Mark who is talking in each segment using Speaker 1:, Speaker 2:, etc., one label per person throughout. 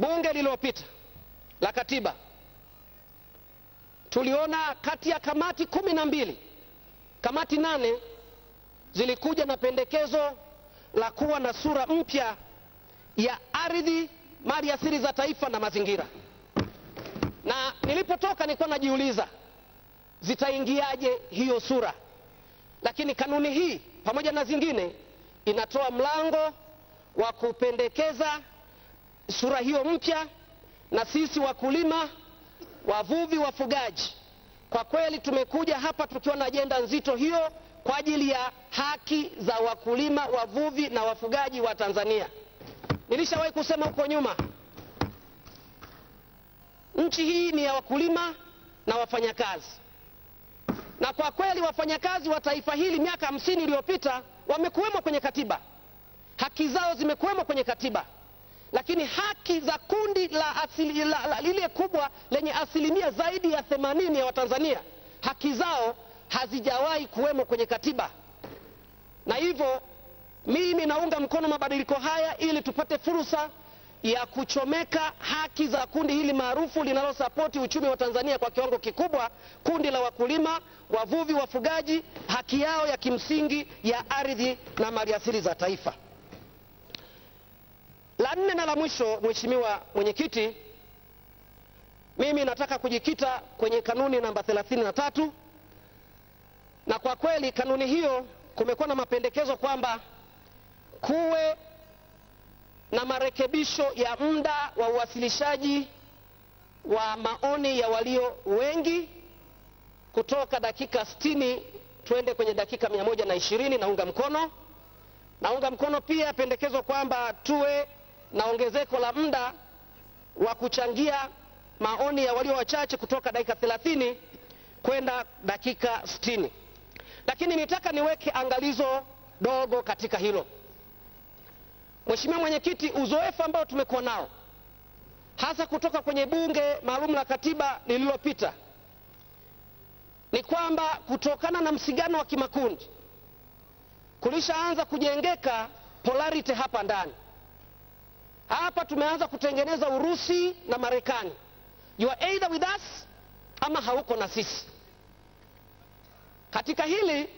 Speaker 1: bunge lililopita la katiba tuliona kati ya kamati kumi na mbili kamati nane zilikuja na pendekezo la kuwa na sura mpya ya ardhi, mali asili za taifa na mazingira. Na nilipotoka nilikuwa najiuliza zitaingiaje hiyo sura, lakini kanuni hii pamoja na zingine inatoa mlango wa kupendekeza sura hiyo mpya, na sisi wakulima, wavuvi, wafugaji, kwa kweli tumekuja hapa tukiwa na ajenda nzito hiyo kwa ajili ya haki za wakulima, wavuvi na wafugaji wa Tanzania. Nilishawahi kusema huko nyuma, nchi hii ni ya wakulima na wafanyakazi, na kwa kweli wafanyakazi wa taifa hili miaka hamsini iliyopita wamekuwemo kwenye katiba, haki zao zimekuwemo kwenye katiba, lakini haki za kundi la asili, la, la, lile kubwa lenye asilimia zaidi ya themanini ya Watanzania haki zao hazijawahi kuwemo kwenye katiba, na hivyo mimi naunga mkono mabadiliko haya ili tupate fursa ya kuchomeka haki za kundi hili maarufu linalosapoti uchumi wa Tanzania kwa kiwango kikubwa, kundi la wakulima, wavuvi, wafugaji, haki yao ya kimsingi ya ardhi na maliasili za taifa. La nne na la mwisho, Mheshimiwa Mwenyekiti, mimi nataka kujikita kwenye kanuni namba 33 na kwa kweli kanuni hiyo kumekuwa na mapendekezo kwamba kuwe na marekebisho ya muda wa uwasilishaji wa maoni ya walio wengi kutoka dakika 60 twende kwenye dakika mia moja na ishirini. Naunga mkono. Naunga mkono pia pendekezo kwamba tuwe na ongezeko la muda wa kuchangia maoni ya walio wachache kutoka dakika 30 kwenda dakika 60. Lakini nitaka niweke angalizo dogo katika hilo. Mheshimiwa Mwenyekiti, uzoefu ambao tumekuwa nao hasa kutoka kwenye bunge maalum la katiba lililopita ni kwamba kutokana na msigano wa kimakundi kulishaanza kujengeka polarity hapa ndani. Hapa tumeanza kutengeneza Urusi na Marekani, you are either with us ama hauko na sisi. Katika hili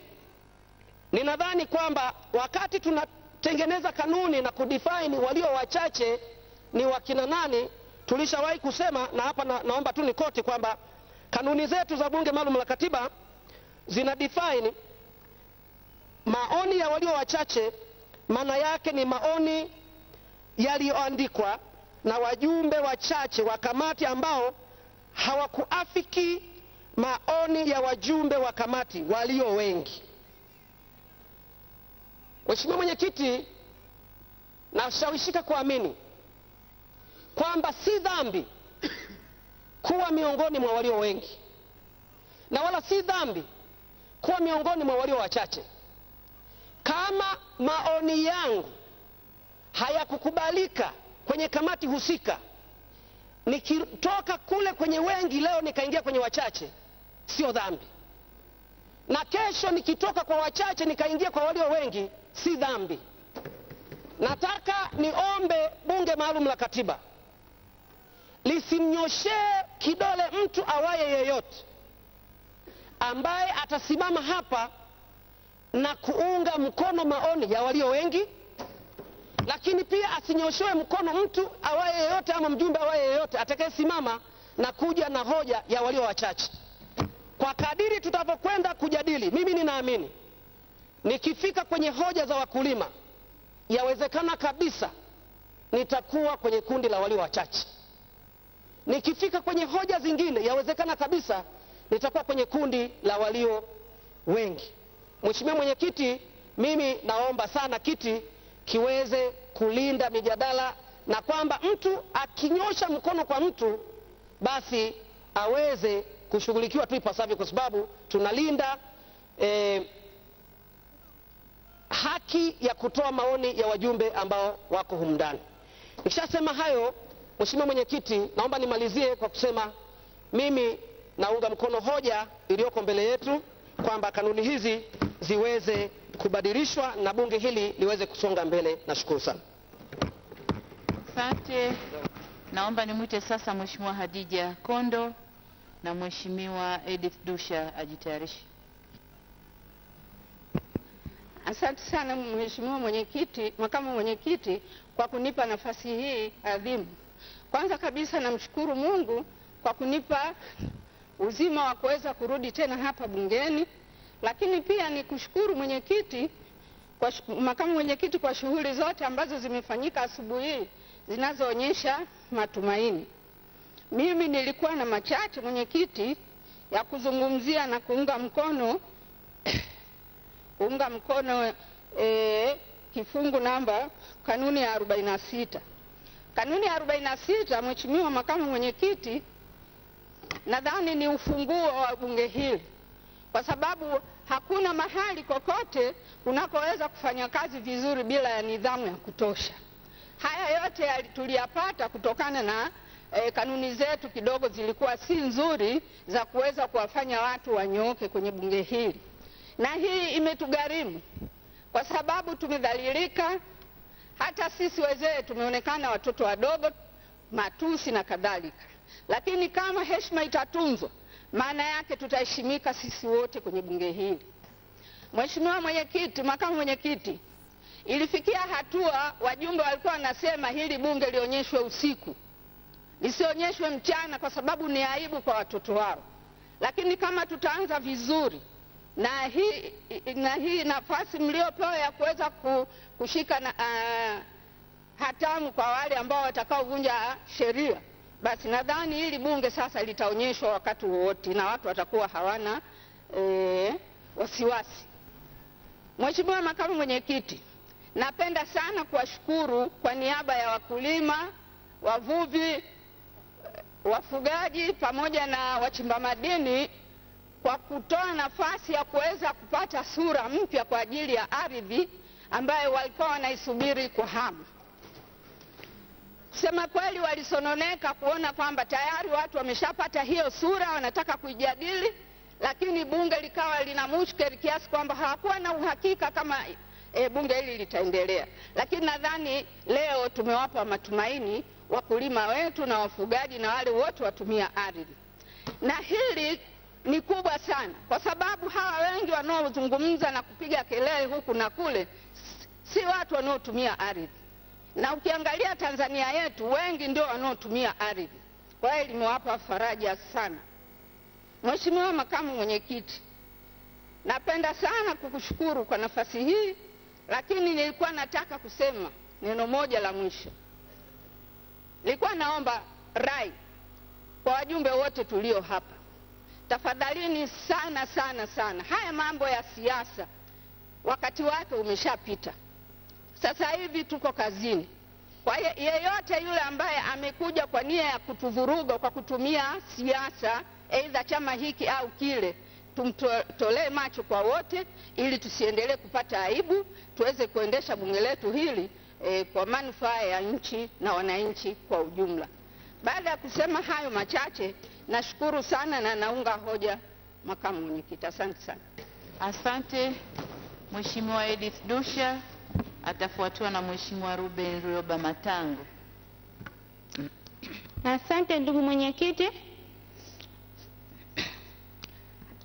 Speaker 1: ninadhani kwamba wakati tunatengeneza kanuni na kudefine walio wachache ni wakina nani, tulishawahi kusema na hapa na, naomba tu nikote kwamba kanuni zetu za bunge maalum la katiba zina define maoni ya walio wachache, maana yake ni maoni yaliyoandikwa na wajumbe wachache wa kamati ambao hawakuafiki maoni ya wajumbe wa kamati walio wengi. Mheshimiwa Mwenyekiti, nashawishika kuamini kwamba si dhambi kuwa miongoni mwa walio wengi na wala si dhambi kuwa miongoni mwa walio wachache. Kama maoni yangu hayakukubalika kwenye kamati husika, nikitoka kule kwenye wengi leo nikaingia kwenye wachache, sio dhambi, na kesho nikitoka kwa wachache nikaingia kwa walio wengi, si dhambi. Nataka niombe bunge maalum la katiba lisimnyoshee kidole mtu awaye yeyote ambaye atasimama hapa na kuunga mkono maoni ya walio wengi, lakini pia asinyoshewe mkono mtu awaye yeyote ama mjumbe awaye yeyote atakayesimama na kuja na hoja ya walio wachache. Kwa kadiri tutavyokwenda kujadili, mimi ninaamini nikifika kwenye hoja za wakulima, yawezekana kabisa nitakuwa kwenye kundi la walio wachache. Nikifika kwenye hoja zingine, yawezekana kabisa nitakuwa kwenye kundi la walio wengi. Mheshimiwa Mwenyekiti, mimi naomba sana kiti kiweze kulinda mijadala na kwamba mtu akinyosha mkono kwa mtu basi aweze kushughulikiwa tu ipasavyo, kwa sababu tunalinda eh, haki ya kutoa maoni ya wajumbe ambao wako humu ndani. Nikishasema hayo, Mheshimiwa Mwenyekiti, naomba nimalizie kwa kusema mimi naunga mkono hoja iliyoko mbele yetu kwamba kanuni hizi ziweze kubadilishwa na bunge hili liweze kusonga mbele. Nashukuru sana.
Speaker 2: Asante Naomba nimwite sasa Mheshimiwa Hadija Kondo na Mheshimiwa Edith Dusha ajitayarishe.
Speaker 3: Asante sana Mheshimiwa Mwenyekiti, makamu mwenyekiti kwa kunipa nafasi hii adhimu. Kwanza kabisa namshukuru Mungu kwa kunipa uzima wa kuweza kurudi tena hapa bungeni, lakini pia ni kushukuru mwenyekiti kwa makamu mwenyekiti kwa shughuli zote ambazo zimefanyika asubuhi hii zinazoonyesha matumaini. Mimi nilikuwa na machache mwenyekiti ya kuzungumzia na kuunga mkono kuunga mkono e, kifungu namba kanuni ya 46. Kanuni ya 46, Mheshimiwa makamu mwenyekiti, nadhani ni ufunguo wa bunge hili, kwa sababu hakuna mahali kokote unakoweza kufanya kazi vizuri bila ya nidhamu ya kutosha. Haya yote tuliyapata kutokana na e, kanuni zetu kidogo zilikuwa si nzuri za kuweza kuwafanya watu wanyooke kwenye bunge hili, na hii imetugharimu kwa sababu tumedhalilika. Hata sisi wazee tumeonekana watoto wadogo, matusi na kadhalika, lakini kama heshima itatunzwa, maana yake tutaheshimika sisi wote kwenye bunge hili. Mheshimiwa Mwenyekiti, makamu mwenyekiti, ilifikia hatua wajumbe walikuwa wanasema hili bunge lionyeshwe usiku lisionyeshwe mchana, kwa sababu ni aibu kwa watoto wao. Lakini kama tutaanza vizuri na hii, na hii nafasi mliopewa ya kuweza kushika na, uh, hatamu kwa wale ambao watakaovunja sheria, basi nadhani hili bunge sasa litaonyeshwa wakati wowote na watu watakuwa hawana e, wasiwasi. Mheshimiwa makamu mwenyekiti, napenda sana kuwashukuru kwa niaba ya wakulima, wavuvi, wafugaji pamoja na wachimba madini kwa kutoa nafasi ya kuweza kupata sura mpya kwa ajili ya ardhi ambayo walikuwa wanaisubiri kwa hamu. Kusema kweli, walisononeka kuona kwamba tayari watu wameshapata hiyo sura, wanataka kuijadili, lakini bunge likawa lina mushkeli kiasi kwamba hawakuwa na uhakika kama e, bunge hili litaendelea. Lakini nadhani leo tumewapa matumaini wakulima wetu na wafugaji na wale wote watumia ardhi, na hili ni kubwa sana, kwa sababu hawa wengi wanaozungumza na kupiga kelele huku na kule si watu wanaotumia ardhi, na ukiangalia Tanzania yetu wengi ndio wanaotumia ardhi. Kwa hiyo limewapa faraja sana. Mheshimiwa makamu mwenyekiti, napenda sana kukushukuru kwa nafasi hii, lakini nilikuwa nataka kusema neno moja la mwisho. Nilikuwa naomba rai kwa wajumbe wote tulio hapa, tafadhalini sana sana sana, haya mambo ya siasa wakati wake umeshapita. Sasa hivi tuko kazini. Kwa hiyo yeyote yule ambaye amekuja kwa nia ya kutuvuruga kwa kutumia siasa, aidha chama hiki au kile, tumtolee macho kwa wote, ili tusiendelee kupata aibu, tuweze kuendesha bunge letu hili e, kwa manufaa ya nchi na wananchi kwa ujumla. Baada ya kusema hayo machache, nashukuru sana na naunga hoja makamu mwenyekiti. Asante sana.
Speaker 2: Asante Mheshimiwa Edith Dusha, atafuatiwa na Mheshimiwa Ruben Rioba Matango.
Speaker 4: Asante ndugu mwenyekiti.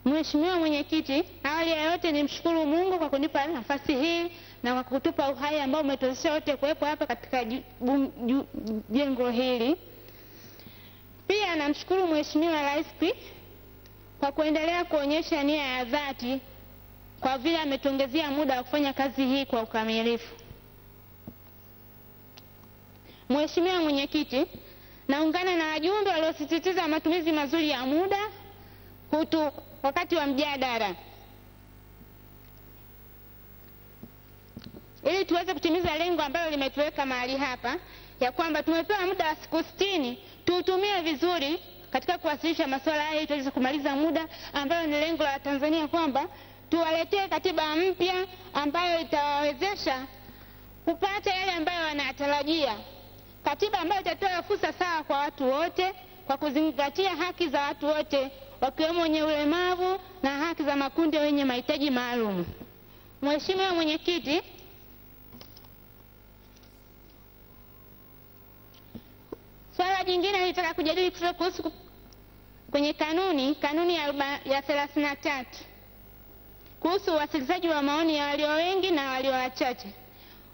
Speaker 4: Mheshimiwa mwenyekiti, awali ya yote nimshukuru Mungu kwa kunipa nafasi hii na kwa kutupa uhai ambao umetuwezesha wote kuwepo hapa katika jengo hili. Pia namshukuru Mheshimiwa Rais kwa kuendelea kuonyesha nia ya dhati kwa vile ametuongezea muda wa kufanya kazi hii kwa ukamilifu. Mheshimiwa Mwenyekiti, naungana na wajumbe waliosisitiza matumizi mazuri ya muda hutu wakati wa mjadala ili tuweze kutimiza lengo ambalo limetuweka mahali hapa ya kwamba tumepewa muda wa siku sitini tuutumie vizuri katika kuwasilisha masuala haya ili tuweze kumaliza muda ambayo ni lengo la Tanzania kwamba tuwaletee katiba mpya ambayo itawawezesha kupata yale ambayo wanayatarajia, katiba ambayo itatoa fursa sawa kwa watu wote kwa kuzingatia haki za watu wote wakiwemo wenye ulemavu na haki za makundi wenye mahitaji maalum. Mheshimiwa Mwenyekiti, Swala jingine nilitaka kujadili kuhusu kwenye kanuni kanuni ya thelathini na tatu kuhusu uwasilishaji wa maoni ya walio wengi na walio wachache.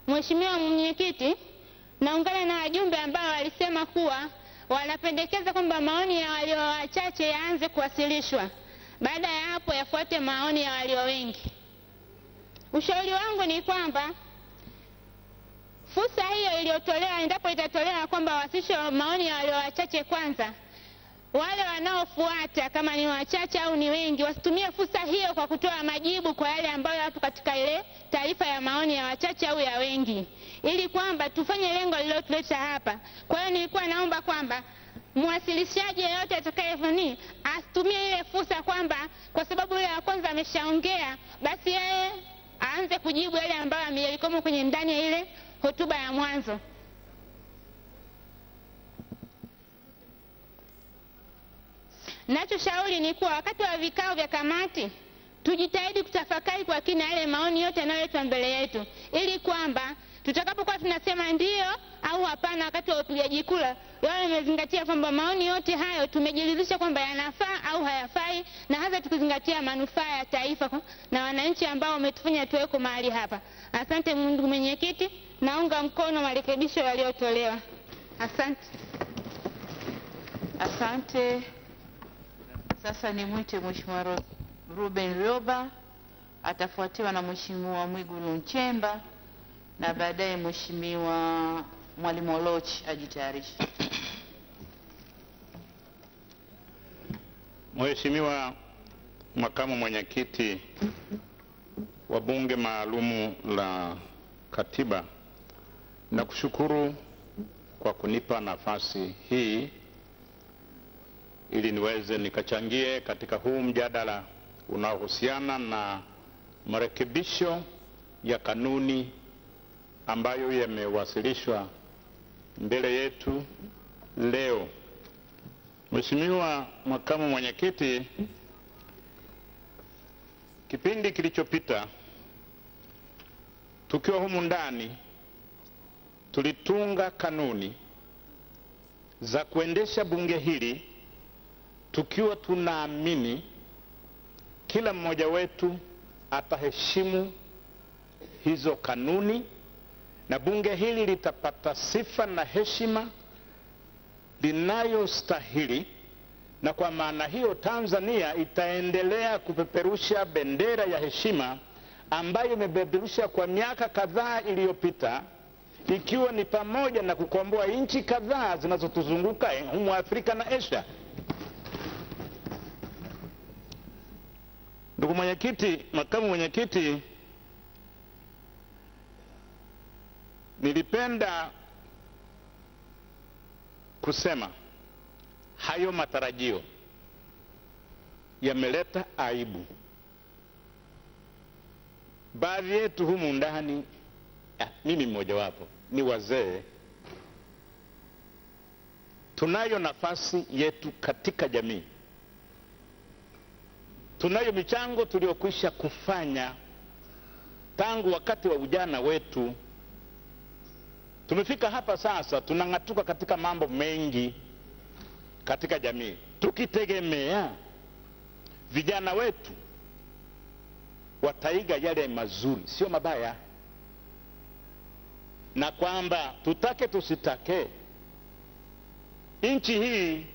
Speaker 4: Mheshimiwa Mwenyekiti, naungana na wajumbe ambao walisema kuwa wanapendekeza kwamba maoni ya walio wachache yaanze kuwasilishwa, baada ya hapo yafuate maoni ya walio wengi. Ushauri wangu ni kwamba fursa hiyo iliyotolewa, endapo itatolewa kwamba wasilishe maoni ya walio wachache kwanza, wale wanaofuata kama ni wachache au ni wengi wasitumie fursa hiyo kwa kutoa majibu kwa yale ambayo yapo katika ile taarifa ya maoni ya wachache au ya wengi, ili kwamba tufanye lengo lililotuleta hapa. Kwa hiyo nilikuwa naomba kwamba mwasilishaji yeyote atakayefani asitumie ile fursa kwamba kwa sababu yule wa kwanza ameshaongea, basi yeye aanze kujibu yale ambayo yalikomo kwenye ndani ya ile hotuba ya mwanzo. Nachoshauri ni kuwa wakati wa vikao vya kamati tujitahidi kutafakari kwa kina yale maoni yote yanayoletwa mbele yetu, ili kwamba tutakapokuwa tunasema ndio au hapana wakati wa upigaji kura, wao wamezingatia kwamba maoni yote hayo tumejiridhisha kwamba yanafaa au hayafai, na hasa tukizingatia manufaa ya taifa na wananchi ambao wametufanya tuweko mahali hapa. Asante ndugu mwenyekiti, naunga mkono marekebisho yaliyotolewa. Asante.
Speaker 2: Asante. Sasa nimwite Mheshimiwa Ruben Rioba, atafuatiwa na Mheshimiwa Mwigulu Nchemba na baadaye Mheshimiwa Mwalimu Oloch ajitayarishe.
Speaker 5: Mheshimiwa Makamu Mwenyekiti wa Bunge Maalumu la Katiba, nakushukuru kwa kunipa nafasi hii ili niweze nikachangie katika huu mjadala unaohusiana na marekebisho ya kanuni ambayo yamewasilishwa mbele yetu leo. Mheshimiwa Makamu Mwenyekiti, kipindi kilichopita tukiwa humu ndani tulitunga kanuni za kuendesha bunge hili tukiwa tunaamini kila mmoja wetu ataheshimu hizo kanuni na bunge hili litapata sifa na heshima linayostahili na kwa maana hiyo Tanzania itaendelea kupeperusha bendera ya heshima ambayo imepeperusha kwa miaka kadhaa iliyopita ikiwa ni pamoja na kukomboa nchi kadhaa zinazotuzunguka humu Afrika na Asia. Ndugu mwenyekiti, makamu mwenyekiti, nilipenda kusema hayo matarajio yameleta aibu. Baadhi yetu humu ndani, ah, mimi mmojawapo, ni wazee, tunayo nafasi yetu katika jamii, tunayo michango tuliyokwisha kufanya tangu wakati wa ujana wetu. Tumefika hapa sasa, tunang'atuka katika mambo mengi katika jamii, tukitegemea vijana wetu wataiga yale mazuri, sio mabaya, na kwamba tutake tusitake, nchi hii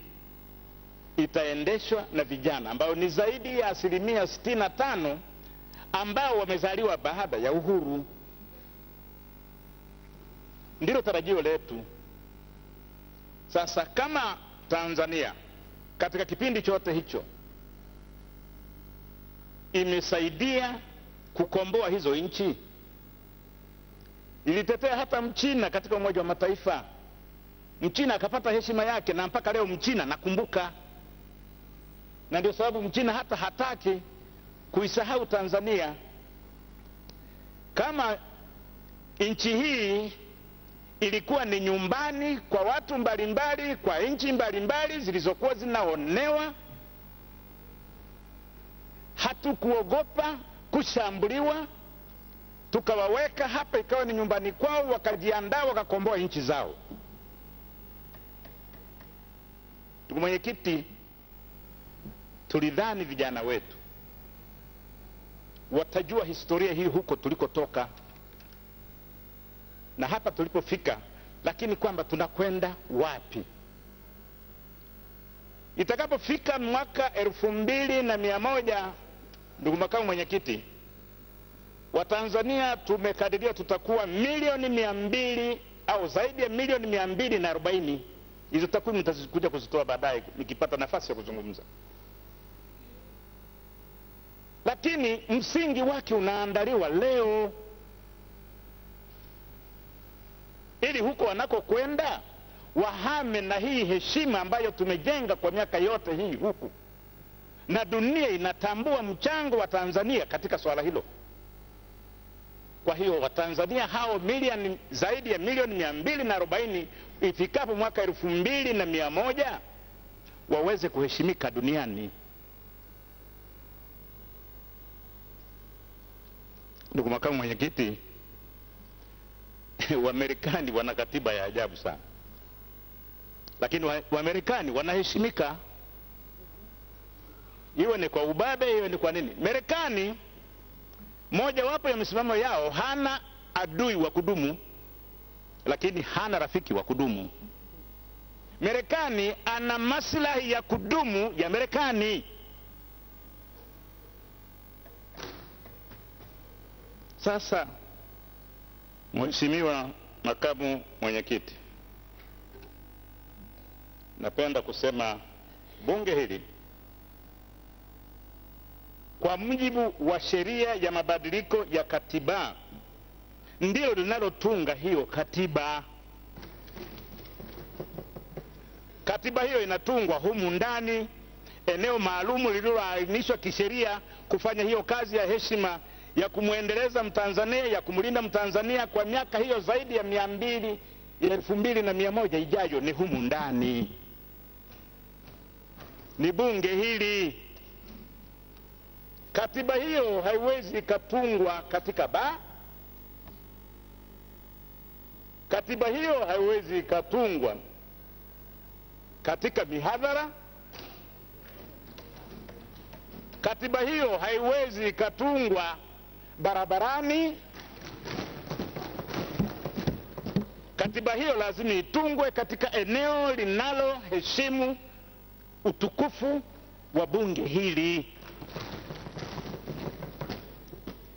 Speaker 5: itaendeshwa na vijana ambao ni zaidi ya asilimia sitini na tano ambao wamezaliwa baada ya uhuru. Ndilo tarajio letu. Sasa kama Tanzania katika kipindi chote hicho imesaidia kukomboa hizo nchi, ilitetea hata Mchina katika Umoja wa Mataifa. Mchina akapata heshima yake, na mpaka leo Mchina nakumbuka, na ndio sababu Mchina hata hataki kuisahau Tanzania. Kama nchi hii ilikuwa ni nyumbani kwa watu mbalimbali, mbali, kwa nchi mbalimbali zilizokuwa zinaonewa, hatukuogopa kushambuliwa, tukawaweka hapa, ikawa ni nyumbani kwao, wakajiandaa wakakomboa nchi zao. Ndugu mwenyekiti, tulidhani vijana wetu watajua historia hii huko tulikotoka na hapa tulipofika, lakini kwamba tunakwenda wapi. Itakapofika mwaka elfu mbili na mia moja, ndugu makamu mwenyekiti, Watanzania tumekadiria tutakuwa milioni mia mbili au zaidi ya milioni mia mbili na arobaini. Hizo takwimu nitazikuja kuzitoa baadaye nikipata nafasi ya kuzungumza, lakini msingi wake unaandaliwa leo ili huko wanakokwenda wahame na hii heshima ambayo tumejenga kwa miaka yote hii huku, na dunia inatambua mchango wa Tanzania katika swala hilo. Kwa hiyo Watanzania hao milioni zaidi ya milioni mia mbili na arobaini ifikapo mwaka elfu mbili na mia moja waweze kuheshimika duniani. Ndugu makamu mwenyekiti, Wamarekani wana katiba ya ajabu sana, lakini Wamarekani wanaheshimika, iwe ni kwa ubabe, iwe ni kwa nini. Marekani mojawapo ya misimamo yao, hana adui wa kudumu, lakini hana rafiki wa kudumu. Marekani ana maslahi ya kudumu ya Marekani. Sasa Mheshimiwa makamu mwenyekiti, napenda kusema bunge hili kwa mujibu wa sheria ya mabadiliko ya katiba ndilo linalotunga hiyo katiba. Katiba hiyo inatungwa humu ndani, eneo maalumu lililoainishwa kisheria kufanya hiyo kazi ya heshima ya kumwendeleza Mtanzania, ya kumlinda Mtanzania kwa miaka hiyo zaidi ya mia mbili ya elfu mbili na mia moja ijayo ni humu ndani, ni bunge hili. Katiba hiyo haiwezi ikatungwa katika ba Katiba hiyo haiwezi ikatungwa katika mihadhara. Katiba hiyo haiwezi ikatungwa barabarani. Katiba hiyo lazima itungwe katika eneo linaloheshimu utukufu wa bunge hili.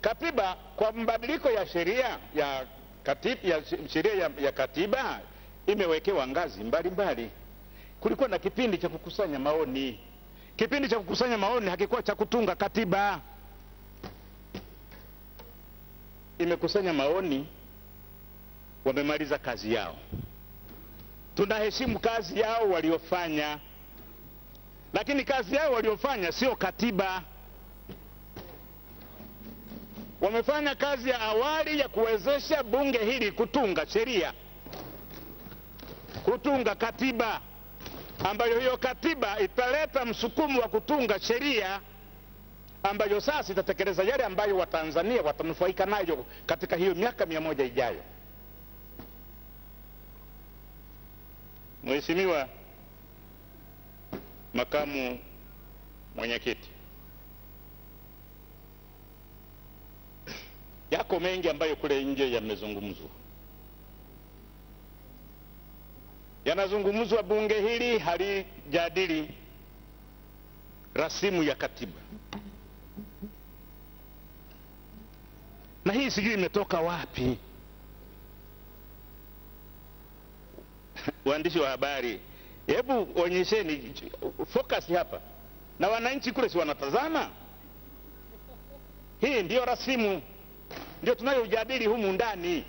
Speaker 5: Katiba kwa mabadiliko ya sheria ya katiba, ya sheria ya, ya katiba imewekewa ngazi mbalimbali. Kulikuwa na kipindi cha kukusanya maoni. Kipindi cha kukusanya maoni hakikuwa cha kutunga katiba. Imekusanya maoni, wamemaliza kazi yao. Tunaheshimu kazi yao waliofanya, lakini kazi yao waliofanya sio katiba. Wamefanya kazi ya awali ya kuwezesha bunge hili kutunga sheria, kutunga katiba ambayo hiyo katiba italeta msukumo wa kutunga sheria ambayo sasa itatekeleza yale ambayo Watanzania watanufaika nayo katika hiyo miaka mia moja ijayo. Mheshimiwa makamu mwenyekiti, yako mengi ambayo kule nje yamezungumzwa, yanazungumzwa. Bunge hili halijadili rasimu ya katiba, na hii sijui imetoka wapi. Waandishi wa habari, hebu onyesheni focus hapa, na wananchi kule si wanatazama. Hii ndiyo rasimu, ndio tunayojadili humu ndani.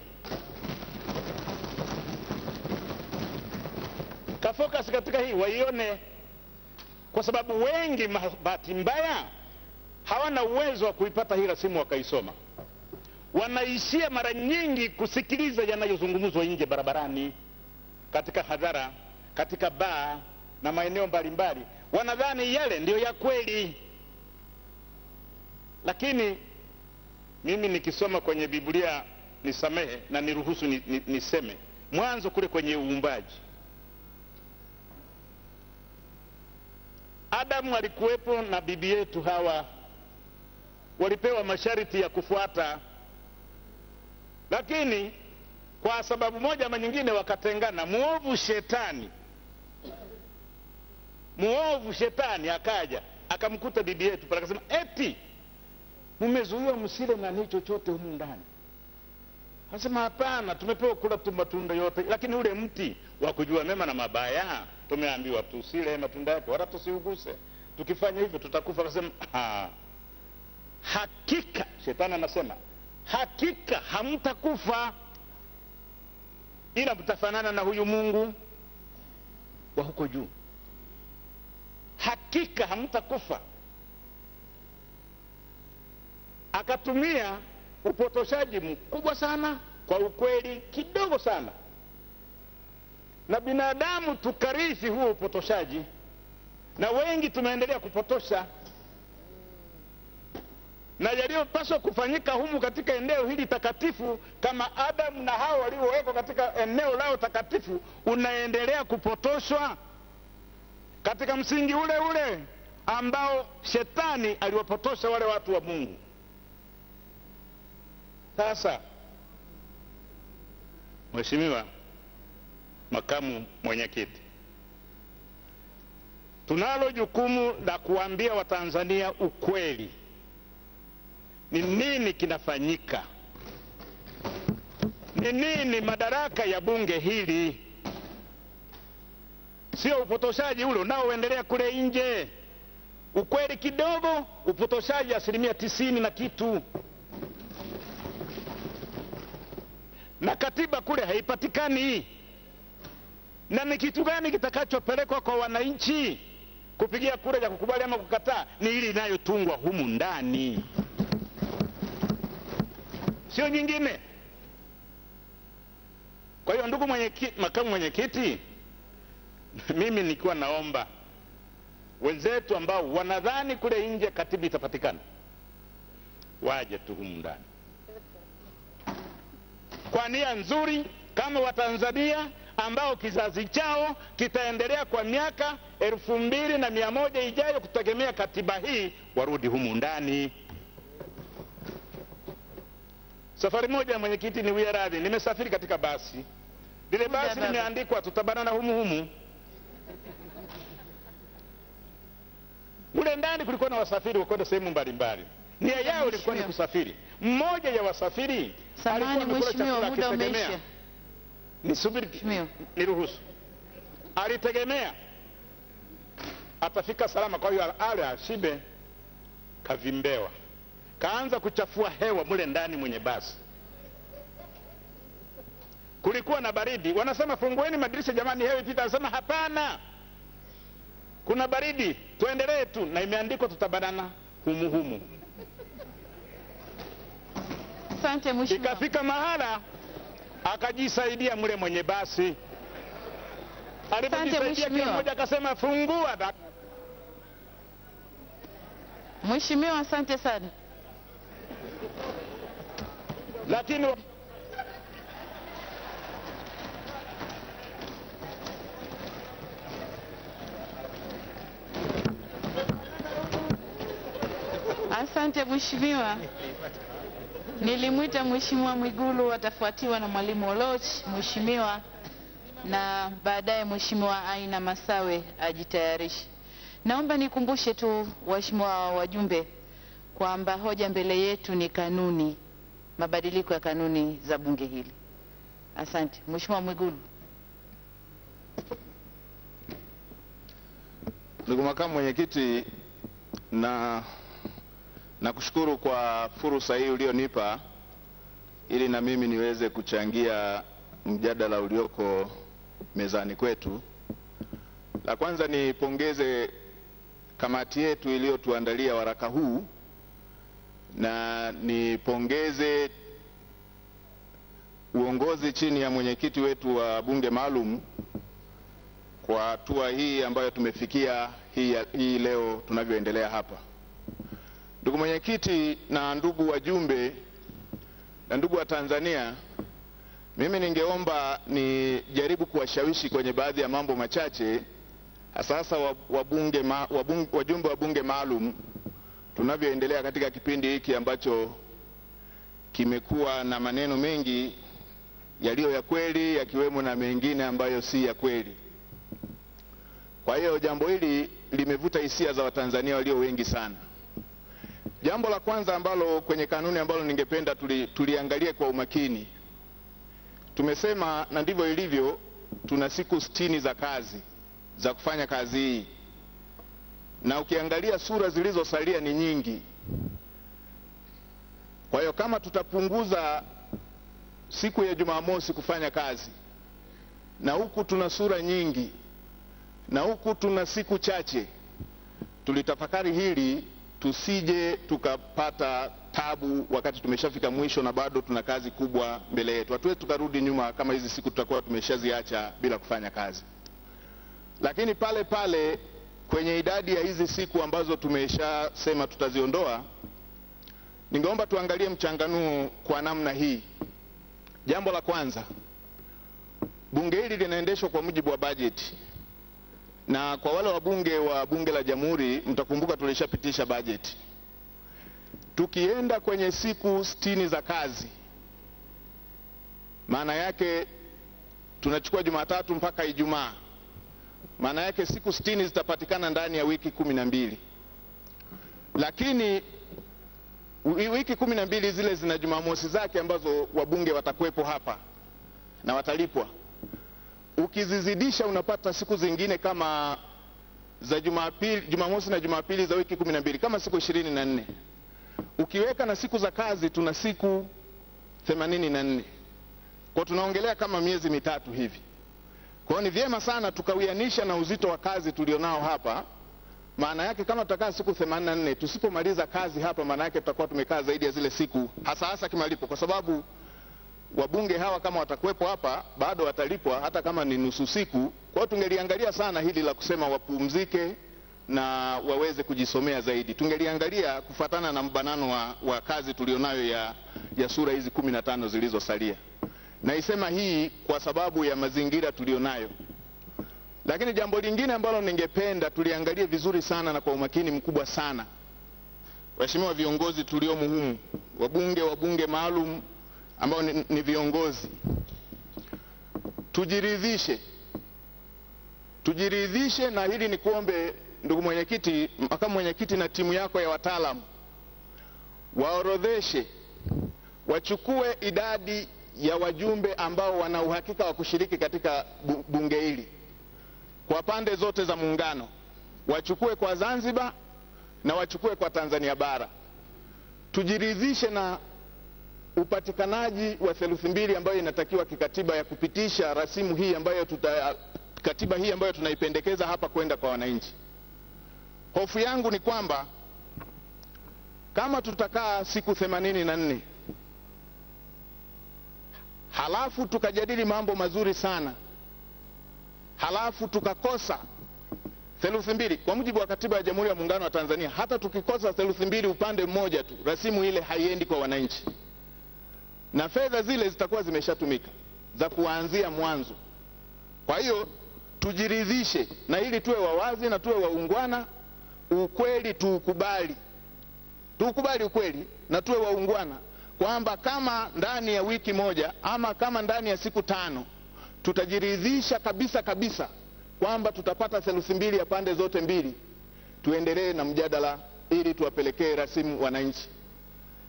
Speaker 5: Kafocus katika hii waione, kwa sababu wengi bahati mbaya hawana uwezo wa kuipata hii rasimu wakaisoma, wanaishia mara nyingi kusikiliza yanayozungumzwa nje barabarani, katika hadhara, katika baa na maeneo mbalimbali, wanadhani yale ndiyo ya kweli. Lakini mimi nikisoma kwenye Biblia, nisamehe na niruhusu ni, ni, niseme. Mwanzo kule kwenye uumbaji. Adamu alikuwepo na bibi yetu Hawa, walipewa masharti ya kufuata, lakini kwa sababu moja ama nyingine wakatengana. Muovu shetani, muovu shetani akaja akamkuta bibi yetu pale, akasema eti mumezuiwa msile nani chochote humu ndani. Anasema hapana, tumepewa kula tu matunda yote, lakini ule mti wa kujua mema na mabaya tumeambiwa tusile matunda yake wala tusiuguse. Tukifanya hivyo tutakufa. Akasema "Ah, hakika, shetani anasema hakika hamtakufa, ila mtafanana na huyu Mungu wa huko juu. Hakika hamtakufa. Akatumia upotoshaji mkubwa sana kwa ukweli kidogo sana, na binadamu tukarithi huo upotoshaji, na wengi tumeendelea kupotosha, na yaliyopaswa kufanyika humu katika eneo hili takatifu, kama Adamu na Hawa waliowekwa katika eneo lao takatifu, unaendelea kupotoshwa katika msingi ule ule ambao shetani aliwapotosha wale watu wa Mungu. Sasa Mheshimiwa Makamu Mwenyekiti, tunalo jukumu la kuambia Watanzania ukweli, ni nini kinafanyika, ni nini madaraka ya bunge hili, sio upotoshaji ule unaoendelea kule nje. Ukweli kidogo, upotoshaji asilimia tisini na kitu. na katiba kule haipatikani. Na ni kitu gani kitakachopelekwa kwa wananchi kupigia kura ya kukubali ama kukataa? Ni ili inayotungwa humu ndani, sio nyingine. Kwa hiyo ndugu mwenyekiti, makamu mwenyekiti, mimi nikiwa naomba wenzetu ambao wanadhani kule nje katiba itapatikana waje tu humu ndani kwa nia nzuri kama Watanzania ambao kizazi chao kitaendelea kwa miaka elfu mbili na mia moja ijayo kutegemea katiba hii, warudi humu ndani. Safari moja, mwenyekiti, ni wia radhi, nimesafiri katika basi. Lile basi limeandikwa tutabanana humu humu. Mule ndani kulikuwa na wasafiri wakwenda sehemu mbalimbali, nia yao ilikuwa ni kusafiri. Mmoja ya wasafiri alikuwa amekula chakula akitegemea-. Nisubiri, niruhusu. Alitegemea atafika salama, kwa hiyo ale shibe kavimbewa, kaanza kuchafua hewa mule ndani mwenye basi. Kulikuwa na baridi, wanasema fungueni madirisha jamani, hewa ipita. Anasema hapana, kuna baridi, tuendelee tu, na imeandikwa tutabanana humu humu.
Speaker 2: Asante mheshimiwa.
Speaker 5: Ikafika mahala akajisaidia mule mwenye basi. Alipojisaidia kila mmoja akasema fungua.
Speaker 2: Mheshimiwa, asante sana.
Speaker 5: Lakini
Speaker 2: Asante mheshimiwa. Nilimwita mheshimiwa Mwigulu, atafuatiwa na mwalimu Oloch, mheshimiwa, na baadaye mheshimiwa Aina Masawe ajitayarishe. Naomba nikumbushe tu waheshimiwa wajumbe kwamba hoja mbele yetu ni kanuni, mabadiliko ya kanuni za bunge hili. Asante mheshimiwa Mwigulu.
Speaker 6: Ndugu makamu mwenyekiti, na nakushukuru kwa fursa hii ulionipa ili na mimi niweze kuchangia mjadala ulioko mezani kwetu. La kwanza nipongeze kamati yetu iliyotuandalia waraka huu na nipongeze uongozi chini ya mwenyekiti wetu wa bunge maalum kwa hatua hii ambayo tumefikia hii, hii leo tunavyoendelea hapa. Ndugu mwenyekiti na ndugu wajumbe na ndugu wa Tanzania, mimi ningeomba nijaribu kuwashawishi kwenye baadhi ya mambo machache hasa hasa wa- wabunge, wabunge, wajumbe wa bunge maalum tunavyoendelea katika kipindi hiki ambacho kimekuwa na maneno mengi yaliyo ya kweli yakiwemo na mengine ambayo si ya kweli. Kwa hiyo jambo hili limevuta hisia za Watanzania walio wengi sana. Jambo la kwanza ambalo kwenye kanuni ambalo ningependa tuli, tuliangalie kwa umakini, tumesema na ndivyo ilivyo, tuna siku sitini za kazi za kufanya kazi hii, na ukiangalia sura zilizosalia ni nyingi. Kwa hiyo kama tutapunguza siku ya Jumamosi kufanya kazi na huku tuna sura nyingi na huku tuna siku chache, tulitafakari hili tusije tukapata tabu wakati tumeshafika mwisho na bado tuna kazi kubwa mbele yetu. Hatuwezi tukarudi nyuma kama hizi siku tutakuwa tumeshaziacha bila kufanya kazi. Lakini pale pale kwenye idadi ya hizi siku ambazo tumeshasema tutaziondoa, ningeomba tuangalie mchanganuo kwa namna hii. Jambo la kwanza, bunge hili linaendeshwa kwa mujibu wa bajeti, na kwa wale wabunge wa bunge la Jamhuri, mtakumbuka tulishapitisha bajeti. Tukienda kwenye siku sitini za kazi, maana yake tunachukua Jumatatu mpaka Ijumaa, maana yake siku sitini zitapatikana ndani ya wiki kumi na mbili, lakini wiki kumi na mbili zile zina Jumamosi zake ambazo wabunge watakuwepo hapa na watalipwa. Ukizizidisha unapata siku zingine kama za Jumapili, Jumamosi na Jumapili za wiki kumi na mbili kama siku ishirini na nne. Ukiweka na siku za kazi tuna siku themanini na nne kwa tunaongelea kama miezi mitatu hivi. Kwa ni vyema sana tukawianisha na uzito wa kazi tulionao hapa. Maana yake kama tutakaa siku 84 tusipomaliza kazi hapa, maana yake tutakuwa tumekaa zaidi ya zile siku, hasa hasa kimalipo, kwa sababu wabunge hawa kama watakuwepo hapa bado watalipwa hata kama ni nusu siku. Kwa hiyo tungeliangalia sana hili la kusema wapumzike na waweze kujisomea zaidi, tungeliangalia kufatana na mbanano wa, wa kazi tulionayo ya, ya sura hizi kumi na tano zilizosalia. Naisema hii kwa sababu ya mazingira tulionayo. Lakini jambo lingine ambalo ningependa tuliangalie vizuri sana na kwa umakini mkubwa sana, waheshimiwa viongozi tuliomo humu, wabunge wa bunge maalum ambao ni, ni viongozi, tujiridhishe, tujiridhishe, na hili ni kuombe ndugu mwenyekiti, makamu mwenyekiti na timu yako ya wataalamu. Waorodheshe, wachukue idadi ya wajumbe ambao wana uhakika wa kushiriki katika bunge hili kwa pande zote za muungano, wachukue kwa Zanzibar na wachukue kwa Tanzania bara. Tujiridhishe na upatikanaji wa theluthi mbili ambayo inatakiwa kikatiba ya kupitisha rasimu hii ambayo tuta, katiba hii ambayo tunaipendekeza hapa kwenda kwa wananchi. Hofu yangu ni kwamba kama tutakaa siku themanini na nne halafu tukajadili mambo mazuri sana. Halafu tukakosa theluthi mbili. Kwa mujibu wa katiba ya Jamhuri ya Muungano wa Tanzania, hata tukikosa theluthi mbili upande mmoja tu, rasimu ile haiendi kwa wananchi, na fedha zile zitakuwa zimeshatumika za kuanzia mwanzo. Kwa hiyo tujiridhishe na ili tuwe wawazi na tuwe waungwana, ukweli tuukubali, tuukubali ukweli na tuwe waungwana kwamba kama ndani ya wiki moja ama kama ndani ya siku tano tutajiridhisha kabisa kabisa kwamba tutapata theluthi mbili ya pande zote mbili, tuendelee na mjadala ili tuwapelekee rasimu wananchi.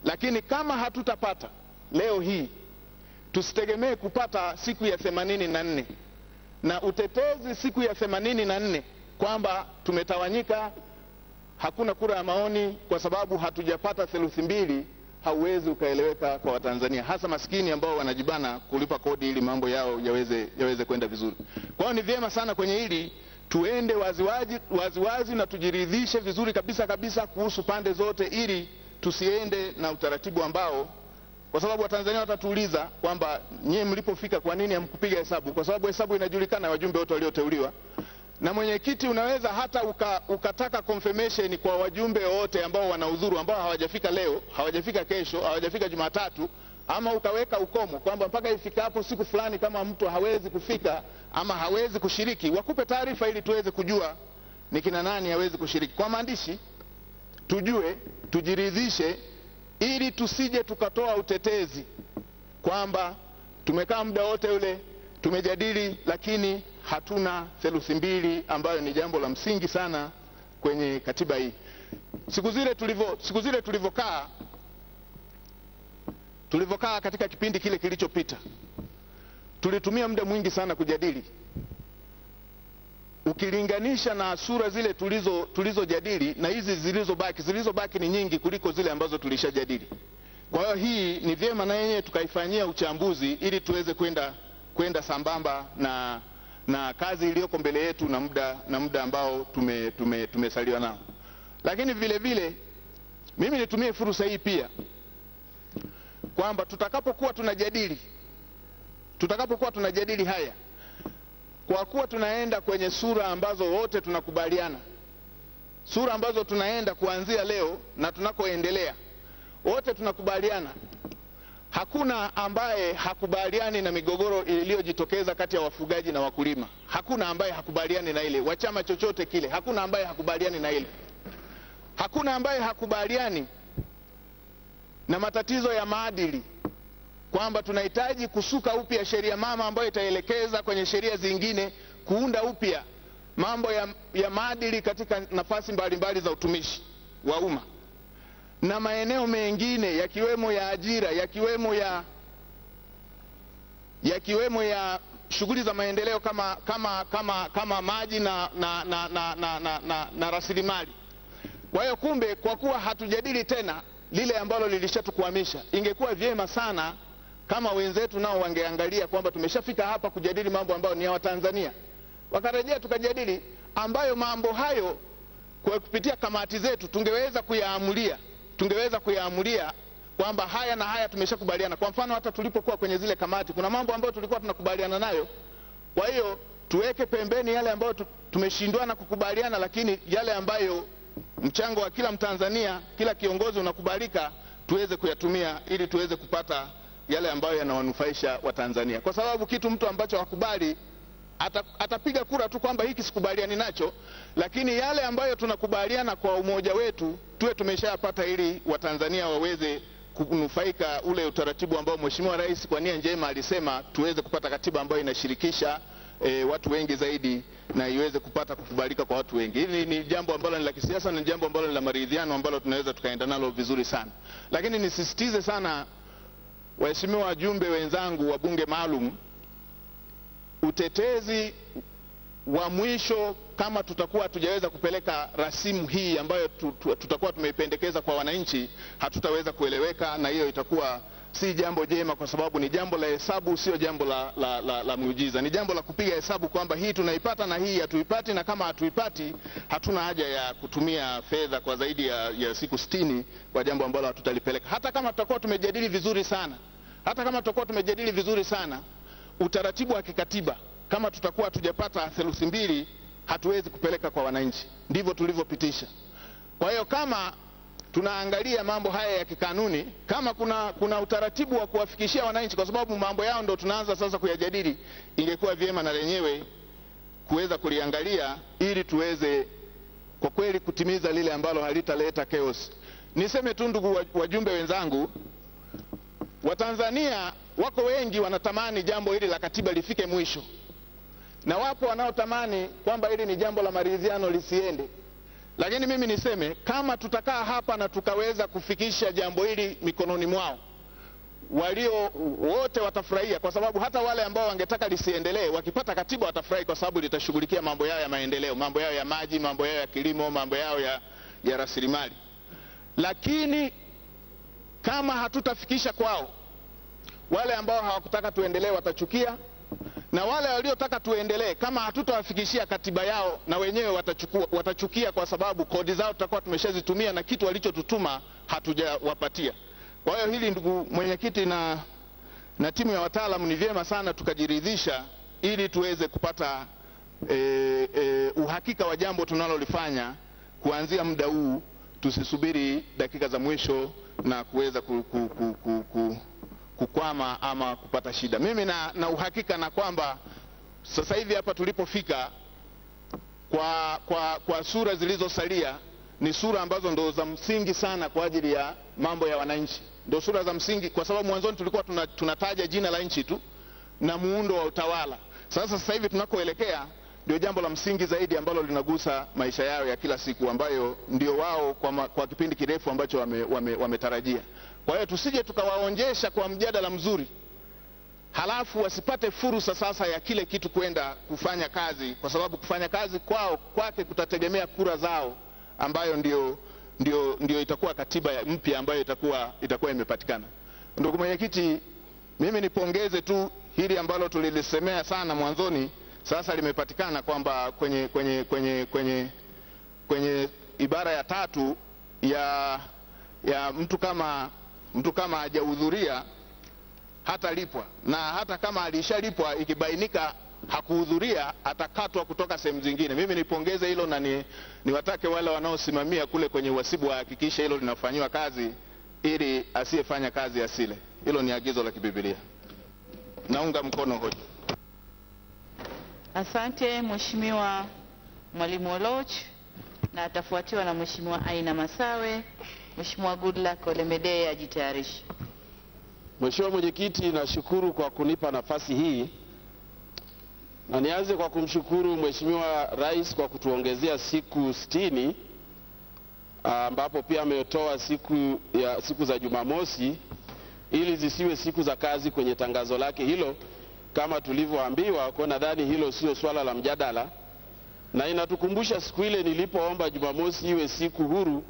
Speaker 6: Lakini kama hatutapata leo hii, tusitegemee kupata siku ya themanini na nne na utetezi siku ya themanini na nne kwamba tumetawanyika, hakuna kura ya maoni kwa sababu hatujapata theluthi mbili hauwezi ukaeleweka kwa Watanzania, hasa maskini ambao wanajibana kulipa kodi ili mambo yao yaweze, yaweze kwenda vizuri. Kwa hiyo ni vyema sana kwenye hili tuende waziwazi, waziwazi na tujiridhishe vizuri kabisa kabisa kuhusu pande zote, ili tusiende na utaratibu ambao, kwa sababu Watanzania watatuuliza kwamba nyie mlipofika, kwa nini hamkupiga hesabu? Kwa sababu hesabu inajulikana, wajumbe wote walioteuliwa na mwenyekiti unaweza hata uka, ukataka confirmation kwa wajumbe wote ambao wanaudhuru ambao hawajafika leo, hawajafika kesho, hawajafika Jumatatu, ama ukaweka ukomo kwamba mpaka ifikapo siku fulani kama mtu hawezi kufika ama hawezi kushiriki, wakupe taarifa ili tuweze kujua ni kina nani hawezi kushiriki. Kwa maandishi, tujue, tujiridhishe, ili tusije tukatoa utetezi kwamba tumekaa muda wote ule tumejadili, lakini hatuna theluthi mbili, ambayo ni jambo la msingi sana kwenye katiba hii. Siku zile tulivyo siku zile tulivyokaa tulivyokaa katika kipindi kile kilichopita, tulitumia muda mwingi sana kujadili, ukilinganisha na sura zile tulizo tulizojadili na hizi zilizobaki. Zilizobaki ni nyingi kuliko zile ambazo tulishajadili. Kwa hiyo hii ni vyema na yenyewe tukaifanyia uchambuzi ili tuweze kwenda kwenda sambamba na na kazi iliyoko mbele yetu na muda na muda ambao tume, tume, tumesaliwa nao. Lakini vile vile mimi nitumie fursa hii pia kwamba tutakapokuwa tunajadili tutakapokuwa tunajadili haya, kwa kuwa tunaenda kwenye sura ambazo wote tunakubaliana, sura ambazo tunaenda kuanzia leo na tunakoendelea, wote tunakubaliana Hakuna ambaye hakubaliani na migogoro iliyojitokeza kati ya wafugaji na wakulima. Hakuna ambaye hakubaliani na ile, wa chama chochote kile, hakuna ambaye hakubaliani na ile. Hakuna ambaye hakubaliani na matatizo ya maadili, kwamba tunahitaji kusuka upya sheria mama ambayo itaelekeza kwenye sheria zingine, kuunda upya mambo ya, ya maadili katika nafasi mbalimbali za utumishi wa umma na maeneo mengine yakiwemo ya ajira yakiwemo ya yakiwemo ya shughuli za maendeleo kama kama kama kama maji na na na na, na, na, na, na rasilimali. Kwa hiyo kumbe, kwa kuwa hatujadili tena lile ambalo lilishatukwamisha, ingekuwa vyema sana kama wenzetu nao wangeangalia kwamba tumeshafika hapa kujadili mambo ambayo ni ya Watanzania, wakarejea tukajadili ambayo mambo hayo kwa kupitia kamati zetu tungeweza kuyaamulia tungeweza kuyaamulia kwamba haya na haya tumeshakubaliana. Kwa mfano, hata tulipokuwa kwenye zile kamati, kuna mambo ambayo tulikuwa tunakubaliana nayo. Kwa hiyo tuweke pembeni yale ambayo tumeshindwana kukubaliana, lakini yale ambayo mchango wa kila Mtanzania, kila kiongozi unakubalika, tuweze kuyatumia ili tuweze kupata yale ambayo yanawanufaisha Watanzania, kwa sababu kitu mtu ambacho hakubali atapiga kura tu kwamba hiki sikubaliani nacho, lakini yale ambayo tunakubaliana kwa umoja wetu tuwe tumeshayapata ili Watanzania waweze kunufaika ule utaratibu ambao Mheshimiwa Rais kwa nia njema alisema tuweze kupata katiba ambayo inashirikisha e, watu wengi zaidi na iweze kupata kukubalika kwa watu wengi. Hili ni jambo ambalo ni la kisiasa, ni jambo ambalo ni la maridhiano ambalo tunaweza tukaenda nalo vizuri sana, lakini nisisitize sana waheshimiwa wajumbe wenzangu wa bunge maalum utetezi wa mwisho kama tutakuwa hatujaweza kupeleka rasimu hii ambayo tutakuwa tumeipendekeza kwa wananchi, hatutaweza kueleweka, na hiyo itakuwa si jambo jema, kwa sababu ni jambo la hesabu, sio jambo la, la, la, la muujiza. Ni jambo la kupiga hesabu kwamba hii tunaipata na hii hatuipati, na kama hatuipati hatuna haja ya kutumia fedha kwa zaidi ya, ya siku sitini kwa jambo ambalo hatutalipeleka, hata kama tutakuwa tumejadili vizuri sana, hata kama tutakuwa tumejadili vizuri sana utaratibu wa kikatiba kama tutakuwa hatujapata theluthi mbili hatuwezi kupeleka kwa wananchi. Ndivyo tulivyopitisha. Kwa hiyo kama tunaangalia mambo haya ya kikanuni, kama kuna, kuna utaratibu wa kuwafikishia wananchi, kwa sababu mambo yao ndo tunaanza sasa kuyajadili, ingekuwa vyema na lenyewe kuweza kuliangalia ili tuweze kwa kweli kutimiza lile ambalo halitaleta chaos. Niseme tu ndugu wajumbe wenzangu, Watanzania wako wengi wanatamani jambo hili la katiba lifike mwisho, na wapo wanaotamani kwamba hili ni jambo la maridhiano lisiende. Lakini mimi niseme kama tutakaa hapa na tukaweza kufikisha jambo hili mikononi mwao, walio wote watafurahia, kwa sababu hata wale ambao wangetaka lisiendelee wakipata katiba watafurahi, kwa sababu litashughulikia mambo yao ya maendeleo, mambo yao ya maji, mambo yao ya kilimo, mambo yao ya, ya rasilimali. Lakini kama hatutafikisha kwao, wale ambao hawakutaka tuendelee watachukia, na wale waliotaka tuendelee, kama hatutawafikishia katiba yao, na wenyewe watachukua, watachukia, kwa sababu kodi zao tutakuwa tumeshazitumia na kitu walichotutuma hatujawapatia. Kwa hiyo hili, ndugu mwenyekiti na, na timu ya wataalamu, ni vyema sana tukajiridhisha ili tuweze kupata e, e, uhakika wa jambo tunalolifanya kuanzia muda huu, tusisubiri dakika za mwisho na kuweza ku, ku, ku, ku, ku, kukwama ama kupata shida. Mimi na, na uhakika na kwamba sasa hivi hapa tulipofika kwa, kwa, kwa sura zilizosalia ni sura ambazo ndo za msingi sana kwa ajili ya mambo ya wananchi, ndo sura za msingi, kwa sababu mwanzoni tulikuwa tuna, tunataja jina la nchi tu na muundo wa utawala. Sasa sasa hivi tunakoelekea ndio jambo la msingi zaidi ambalo linagusa maisha yao ya kila siku, ambayo ndio wao kwa, ma, kwa kipindi kirefu ambacho wametarajia wame, wame kwa hiyo tusije tukawaonjesha kwa mjadala mzuri halafu wasipate fursa sasa ya kile kitu kwenda kufanya kazi, kwa sababu kufanya kazi kwao kwake kutategemea kura zao, ambayo ndio, ndio, ndio itakuwa katiba mpya ambayo itakuwa, itakuwa imepatikana. Ndugu mwenyekiti, mimi nipongeze tu hili ambalo tulilisemea sana mwanzoni, sasa limepatikana kwamba kwenye, kwenye, kwenye, kwenye, kwenye ibara ya tatu ya, ya mtu kama mtu kama hajahudhuria hatalipwa na hata kama alishalipwa ikibainika hakuhudhuria atakatwa kutoka sehemu zingine. Mimi nipongeze hilo na ni, niwatake wale wanaosimamia kule kwenye uhasibu wahakikishe hilo linafanyiwa kazi ili asiyefanya kazi asile. Hilo ni agizo la kibibilia. Naunga mkono hoja.
Speaker 2: Asante Mheshimiwa Mwalimu Oloch, na atafuatiwa na Mheshimiwa Aina Masawe. Mheshimiwa Goodluck Ole Medey ajitayarishe.
Speaker 7: Mheshimiwa Mwenyekiti, nashukuru kwa kunipa nafasi hii, na nianze kwa kumshukuru Mheshimiwa Rais kwa kutuongezea siku sitini ambapo pia ametoa siku, ya, siku za Jumamosi ili zisiwe siku za kazi kwenye tangazo lake hilo kama tulivyoambiwa. Kwa nadhani hilo sio swala la mjadala, na inatukumbusha siku ile nilipoomba Jumamosi iwe siku huru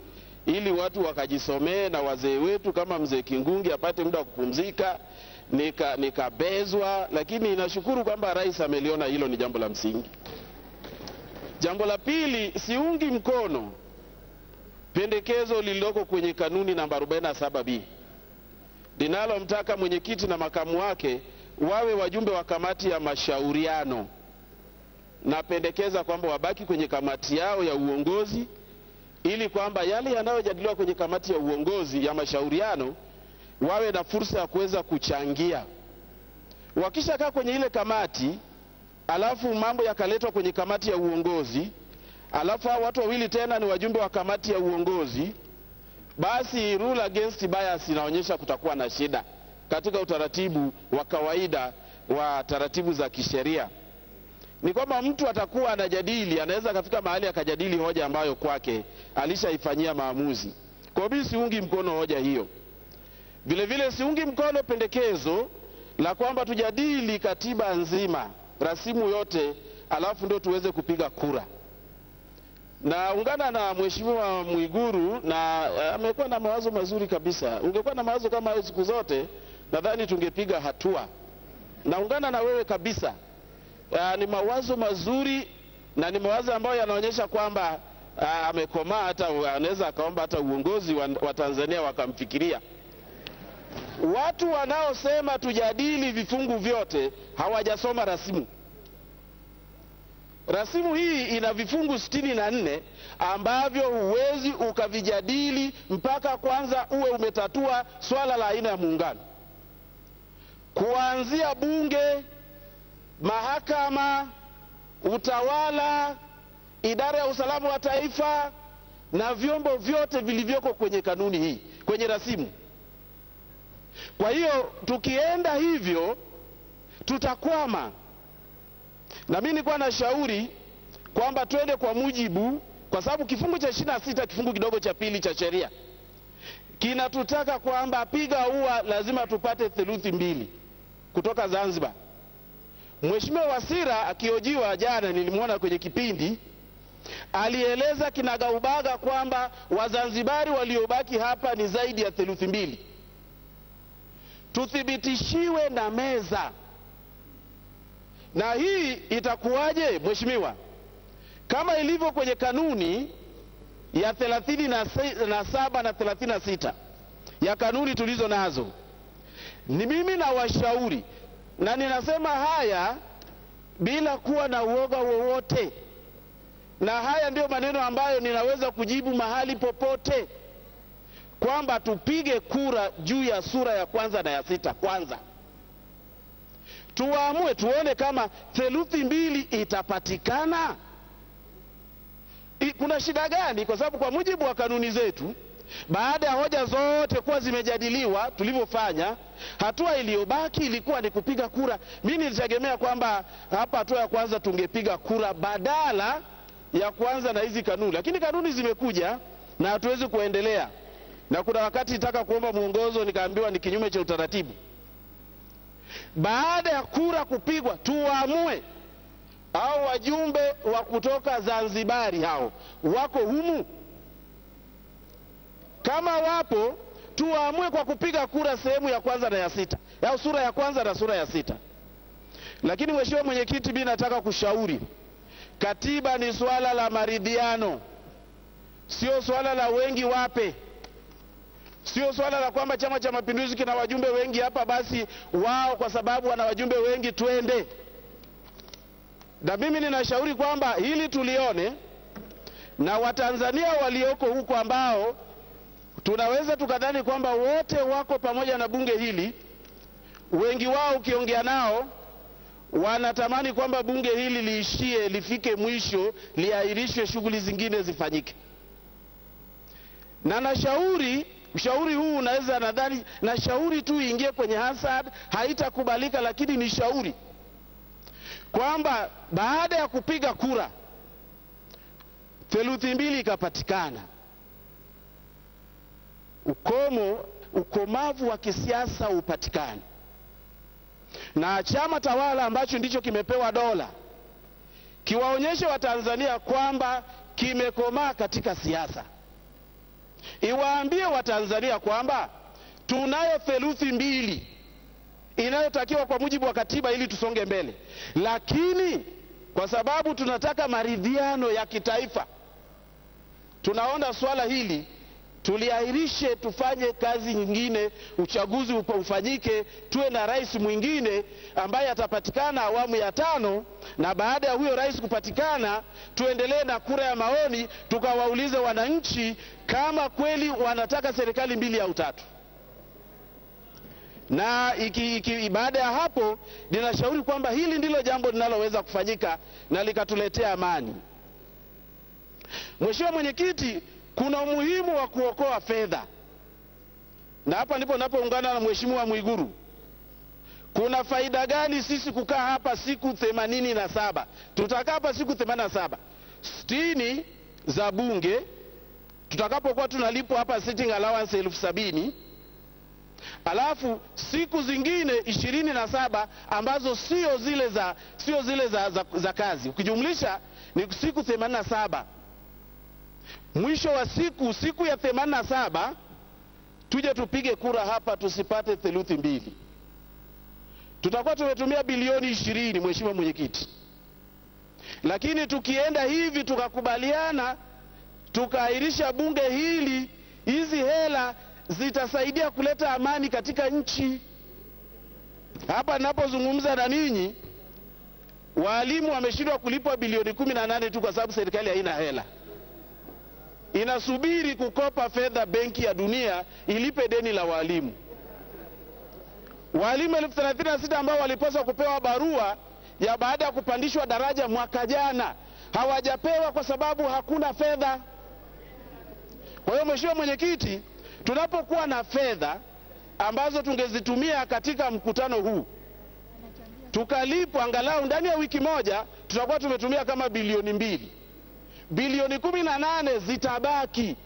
Speaker 7: ili watu wakajisomee na wazee wetu kama mzee Kingungi apate muda wa kupumzika, nikabezwa nika, lakini nashukuru kwamba rais ameliona hilo ni jambo la msingi. Jambo la pili, siungi mkono pendekezo lililoko kwenye kanuni namba 47B linalomtaka mwenyekiti na makamu wake wawe wajumbe wa kamati ya mashauriano. Napendekeza kwamba wabaki kwenye kamati yao ya uongozi ili kwamba yale yanayojadiliwa kwenye kamati ya uongozi ya mashauriano wawe na fursa ya kuweza kuchangia. Wakishakaa kwenye ile kamati, alafu mambo yakaletwa kwenye kamati ya uongozi, alafu hao watu wawili tena ni wajumbe wa kamati ya uongozi, basi rule against bias inaonyesha kutakuwa na shida katika utaratibu wa kawaida wa taratibu za kisheria ni kwamba mtu atakuwa anajadili, anaweza akafika mahali akajadili hoja ambayo kwake alishaifanyia maamuzi. Kwa mimi siungi mkono hoja hiyo. Vilevile vile siungi mkono pendekezo la kwamba tujadili katiba nzima, rasimu yote, alafu ndio tuweze kupiga kura. Naungana na Mheshimiwa Mwiguru na amekuwa na mawazo mazuri kabisa. Ungekuwa na mawazo kama hayo siku zote, nadhani tungepiga hatua. Naungana na wewe kabisa. Uh, ni mawazo mazuri na ni mawazo ambayo yanaonyesha kwamba uh, amekomaa, hata anaweza akaomba hata uongozi wa, wa Tanzania wakamfikiria. Watu wanaosema tujadili vifungu vyote hawajasoma rasimu. Rasimu hii ina vifungu sitini na nne ambavyo huwezi ukavijadili mpaka kwanza uwe umetatua swala la aina ya muungano, kuanzia bunge mahakama, utawala, idara ya usalama wa taifa na vyombo vyote vilivyoko kwenye kanuni hii, kwenye rasimu. Kwa hiyo tukienda hivyo tutakwama, na mimi nilikuwa na shauri kwamba twende kwa mujibu, kwa sababu kifungu cha ishirini na sita kifungu kidogo cha pili cha sheria kinatutaka kwamba piga ua lazima tupate theluthi mbili kutoka Zanzibar. Mheshimiwa Wasira akiojiwa jana, nilimwona kwenye kipindi, alieleza kinagaubaga kwamba Wazanzibari waliobaki hapa ni zaidi ya theluthi mbili. Tuthibitishiwe na meza. Na hii itakuwaje, Mheshimiwa? Kama ilivyo kwenye kanuni ya thelathini na saba na thelathini na sita ya kanuni tulizo nazo, ni mimi na washauri na ninasema haya bila kuwa na uoga wowote, na haya ndiyo maneno ambayo ninaweza kujibu mahali popote, kwamba tupige kura juu ya sura ya kwanza na ya sita kwanza, tuamue tuone kama theluthi mbili itapatikana. I- Kuna shida gani? Kwa sababu kwa mujibu wa kanuni zetu, baada ya hoja zote kuwa zimejadiliwa tulivyofanya, hatua iliyobaki ilikuwa ni kupiga kura. Mimi nilitegemea kwamba hapa hatua ya kwanza tungepiga kura badala ya kuanza na hizi kanuni, lakini kanuni zimekuja na hatuwezi kuendelea. Na kuna wakati nitaka kuomba mwongozo, nikaambiwa ni kinyume cha utaratibu. Baada ya kura kupigwa, tuwaamue au wajumbe wa kutoka Zanzibari hao wako humu? Kama wapo, tuwaamue kwa kupiga kura sehemu ya kwanza na ya sita, au sura ya kwanza na sura ya sita. Lakini mheshimiwa mwenyekiti, mimi nataka kushauri, katiba ni swala la maridhiano, sio swala la wengi wape, sio swala la kwamba Chama cha Mapinduzi kina wajumbe wengi hapa, basi wao kwa sababu wana wajumbe wengi twende. Na mimi ninashauri kwamba hili tulione na Watanzania walioko huko ambao tunaweza tukadhani kwamba wote wako pamoja na bunge hili, wengi wao ukiongea nao wanatamani kwamba bunge hili liishie, lifike mwisho, liahirishwe, shughuli zingine zifanyike. Na nashauri ushauri huu unaweza, nadhani na shauri tu iingie kwenye Hansard, haitakubalika, lakini ni shauri kwamba baada ya kupiga kura theluthi mbili ikapatikana, ukomo ukomavu wa kisiasa upatikane, na chama tawala ambacho ndicho kimepewa dola kiwaonyeshe Watanzania kwamba kimekomaa katika siasa, iwaambie Watanzania kwamba tunayo theluthi mbili inayotakiwa kwa mujibu wa katiba ili tusonge mbele, lakini kwa sababu tunataka maridhiano ya kitaifa, tunaona swala hili tuliahirishe, tufanye kazi nyingine, uchaguzi ufanyike, tuwe na rais mwingine ambaye atapatikana awamu ya tano, na baada ya huyo rais kupatikana, tuendelee na kura ya maoni, tukawaulize wananchi kama kweli wanataka serikali mbili au tatu na iki, iki, baada ya hapo ninashauri kwamba hili ndilo jambo linaloweza kufanyika na likatuletea amani. Mheshimiwa Mwenyekiti, kuna umuhimu wa kuokoa fedha, na hapa ndipo napoungana na Mheshimiwa Mwiguru. Kuna faida gani sisi kukaa hapa siku themanini na saba? Tutakaa hapa siku themanini na saba sitini za bunge, tutakapokuwa tunalipwa hapa sitting allowance elfu sabini alafu siku zingine ishirini na saba ambazo sio zile za sio zile za, za, za kazi ukijumlisha ni siku themanini na saba mwisho wa siku siku ya themanini saba tuje tupige kura hapa tusipate theluthi mbili. Tutakuwa tumetumia bilioni ishirini mheshimiwa mwenyekiti. Lakini tukienda hivi tukakubaliana tukaahirisha bunge hili hizi hela zitasaidia kuleta amani katika nchi. Hapa ninapozungumza na ninyi, waalimu wameshindwa kulipwa bilioni kumi na nane tu kwa sababu serikali haina hela, inasubiri kukopa fedha Benki ya Dunia ilipe deni la waalimu. Waalimu elfu thelathini na sita ambao walipaswa kupewa barua ya baada ya kupandishwa daraja mwaka jana hawajapewa kwa sababu hakuna fedha. Kwa hiyo Mheshimiwa Mwenyekiti, tunapokuwa na fedha ambazo tungezitumia katika mkutano huu tukalipwa angalau ndani ya wiki moja, tutakuwa tumetumia kama bilioni mbili. Bilioni kumi na nane zitabaki,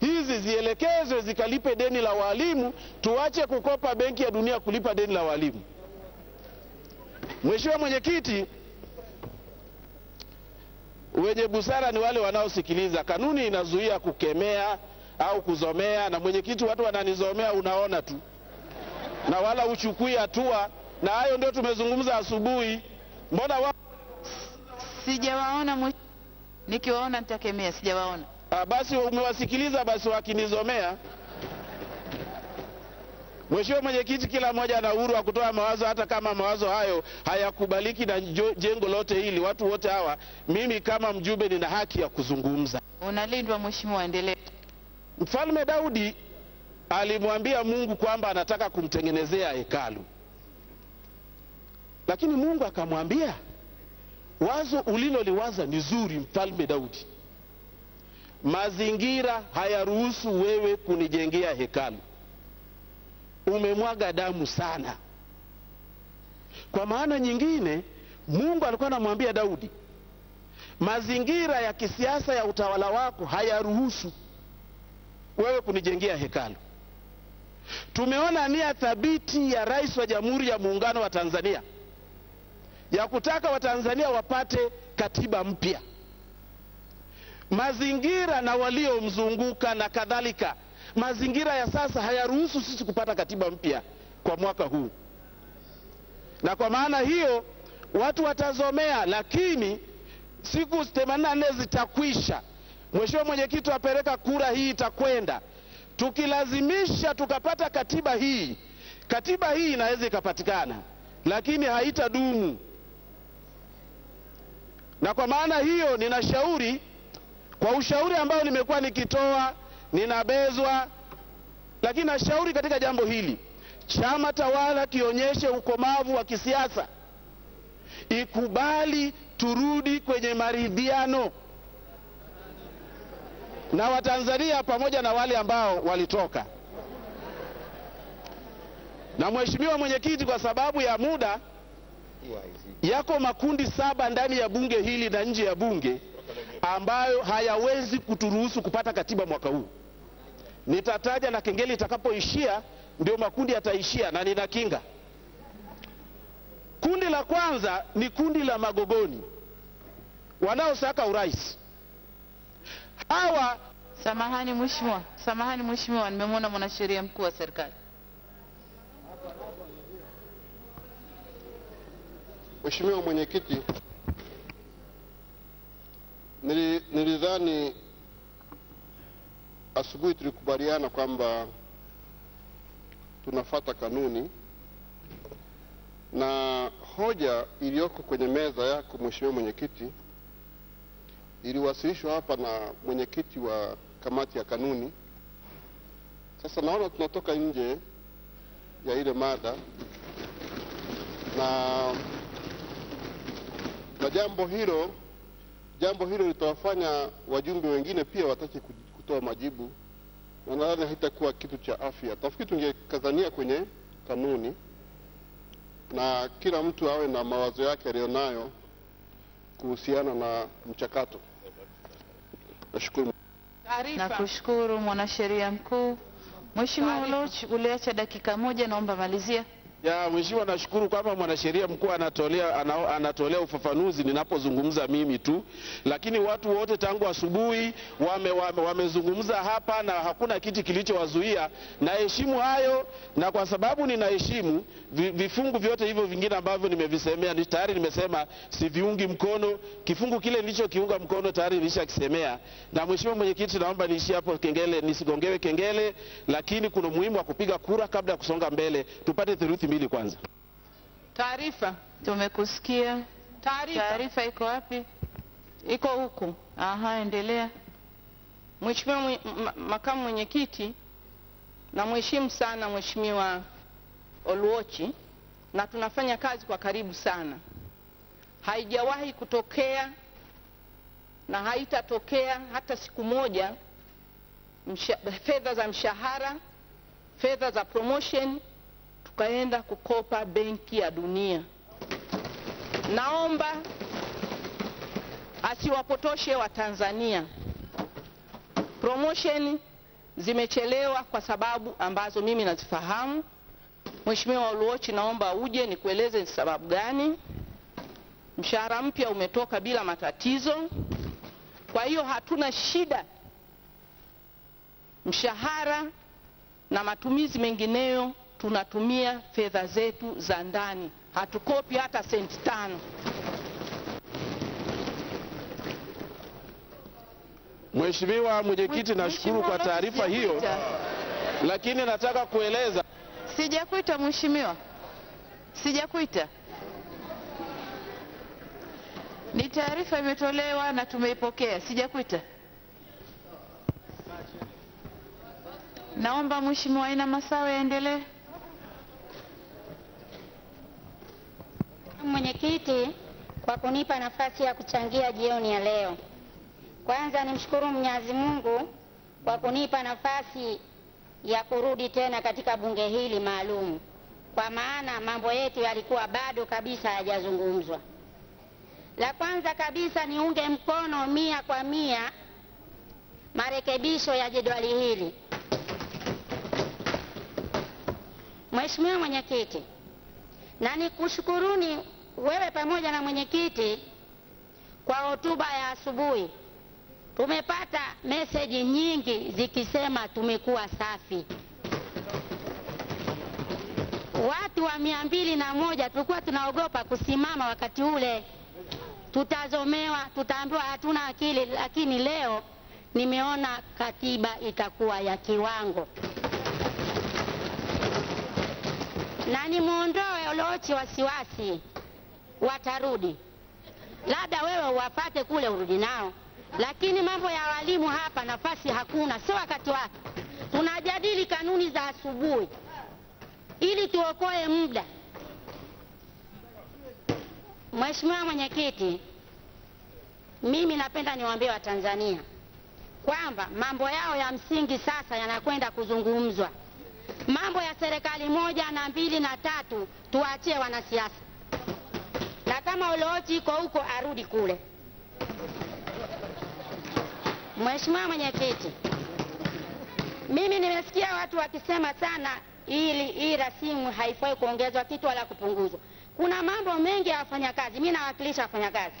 Speaker 7: hizi zielekezwe zikalipe deni la walimu, tuache kukopa Benki ya Dunia kulipa deni la walimu. Mheshimiwa Mwenyekiti, wenye busara ni wale wanaosikiliza. Kanuni inazuia kukemea au kuzomea, na mwenyekiti, watu wananizomea, unaona tu, na wala uchukui hatua, na hayo ndio tumezungumza asubuhi. Mbona wa...
Speaker 2: Sijawaona mwe... nikiwaona nitakemea, sijawaona.
Speaker 7: Ah, basi umewasikiliza, basi wakinizomea. Mheshimiwa Mwenyekiti, kila mmoja ana uhuru wa kutoa mawazo, hata kama mawazo hayo hayakubaliki na jengo lote hili, watu wote hawa. Mimi kama mjumbe nina haki ya kuzungumza.
Speaker 2: Unalindwa mheshimiwa, endelea.
Speaker 7: Mfalme Daudi alimwambia Mungu kwamba anataka kumtengenezea hekalu, lakini Mungu akamwambia, wazo uliloliwaza ni zuri, mfalme Daudi, mazingira hayaruhusu wewe kunijengea hekalu. Umemwaga damu sana. Kwa maana nyingine, Mungu alikuwa anamwambia Daudi, mazingira ya kisiasa ya utawala wako hayaruhusu wewe kunijengea hekalu. Tumeona nia thabiti ya Rais wa Jamhuri ya Muungano wa Tanzania ya kutaka Watanzania wapate katiba mpya. Mazingira na waliomzunguka na kadhalika, mazingira ya sasa hayaruhusu sisi kupata katiba mpya kwa mwaka huu, na kwa maana hiyo watu watazomea, lakini siku 84 zitakwisha. Mheshimiwa Mwenyekiti, apeleka kura hii itakwenda. Tukilazimisha tukapata katiba hii, katiba hii inaweza ikapatikana, lakini haitadumu. Na kwa maana hiyo, ninashauri kwa ushauri ambao nimekuwa nikitoa, ninabezwa, lakini nashauri katika jambo hili, chama tawala kionyeshe ukomavu wa kisiasa, ikubali turudi kwenye maridhiano. Na Watanzania pamoja na wale ambao walitoka. Na Mheshimiwa Mwenyekiti, kwa sababu ya muda, yako makundi saba ndani ya bunge hili na nje ya bunge ambayo hayawezi kuturuhusu kupata katiba mwaka huu. Nitataja na kengele itakapoishia ndio makundi yataishia, na nina kinga. Kundi la kwanza ni kundi la Magogoni wanaosaka urais. Hawa
Speaker 2: Samahani mheshimiwa, samahani mheshimiwa, nimemwona mwanasheria mkuu wa serikali.
Speaker 8: Mheshimiwa Mwenyekiti, nilidhani asubuhi tulikubaliana kwamba tunafata kanuni na hoja iliyoko kwenye meza yako Mheshimiwa Mwenyekiti iliwasilishwa hapa na mwenyekiti wa kamati ya kanuni. Sasa naona tunatoka nje ya ile mada na na jambo hilo jambo hilo litawafanya wajumbe wengine pia watake kutoa majibu, na nadhani haitakuwa kitu cha afya. Tafikiri tungekazania kwenye kanuni na kila mtu awe na mawazo yake aliyonayo kuhusiana na mchakato. Nashukuru.
Speaker 2: Nakushukuru mwanasheria mkuu. Mheshimiwa Oloch, uliacha dakika moja, naomba malizia.
Speaker 7: Ya mheshimiwa, nashukuru kwamba mwanasheria mkuu anatolea, ana, anatolea ufafanuzi ninapozungumza mimi tu, lakini watu wote tangu asubuhi wame, wame, wamezungumza hapa na hakuna kiti kilichowazuia. Naheshimu hayo, na kwa sababu ninaheshimu vi- vifungu vyote hivyo vingine ambavyo nimevisemea, ni tayari nimesema siviungi mkono. Kifungu kile nilichokiunga mkono tayari nilishakisemea. Na mheshimiwa mwenyekiti, naomba niishie hapo, kengele nisigongewe kengele, lakini kuna umuhimu wa kupiga kura kabla ya kusonga mbele, tupate theluthi mbili kwanza.
Speaker 9: Taarifa,
Speaker 2: Tumekusikia.
Speaker 9: taarifa
Speaker 2: iko wapi?
Speaker 9: iko huku.
Speaker 2: Aha, endelea.
Speaker 9: Mheshimiwa makamu mwenyekiti, namheshimu sana Mheshimiwa Oluochi na tunafanya kazi kwa karibu sana. Haijawahi kutokea na haitatokea hata siku moja fedha za mshahara, fedha za promotion tukaenda kukopa Benki ya Dunia. Naomba asiwapotoshe Watanzania. Promotion zimechelewa kwa sababu ambazo mimi nazifahamu. Mheshimiwa Oluochi, naomba uje nikueleze ni sababu gani. Mshahara mpya umetoka bila matatizo, kwa hiyo hatuna shida. Mshahara na matumizi mengineyo tunatumia fedha zetu za ndani, hatukopi hata senti tano.
Speaker 7: Mheshimiwa mwenyekiti, nashukuru kwa taarifa hiyo, lakini nataka kueleza
Speaker 2: Sijakuita mheshimiwa, sijakuita. Ni taarifa imetolewa na tumeipokea. Sijakuita. Naomba Mheshimiwa Aina Masawe aendelee.
Speaker 10: Mwenyekiti, kwa kunipa nafasi ya kuchangia jioni ya leo. Kwanza nimshukuru Mwenyezi Mungu kwa kunipa nafasi ya kurudi tena katika bunge hili maalum, kwa maana mambo yetu yalikuwa bado kabisa hayajazungumzwa. La kwanza kabisa niunge mkono mia kwa mia marekebisho ya jedwali hili. Mheshimiwa Mwenyekiti, na nikushukuruni wewe pamoja na mwenyekiti kwa hotuba ya asubuhi. Tumepata meseji nyingi zikisema tumekuwa safi. Watu wa mia mbili na moja tulikuwa tunaogopa kusimama wakati ule, tutazomewa, tutaambiwa hatuna akili, lakini leo nimeona katiba itakuwa ya kiwango na nimwondoe Olochi wasiwasi, watarudi. Labda wewe uwapate kule urudi nao, lakini mambo ya walimu hapa nafasi hakuna, sio wakati wake. Tunajadili kanuni za asubuhi ili tuokoe muda. Mheshimiwa Mwenyekiti, mimi napenda niwaambie Watanzania kwamba mambo yao ya msingi sasa yanakwenda kuzungumzwa. Mambo ya serikali moja na mbili na tatu tuachie wanasiasa, na kama Olochi iko huko arudi kule. Mheshimiwa Mwenyekiti, mimi nimesikia watu wakisema sana ili hii rasimu haifai kuongezwa kitu wala kupunguzwa. Kuna mambo mengi ya wafanyakazi, mimi nawakilisha wafanyakazi.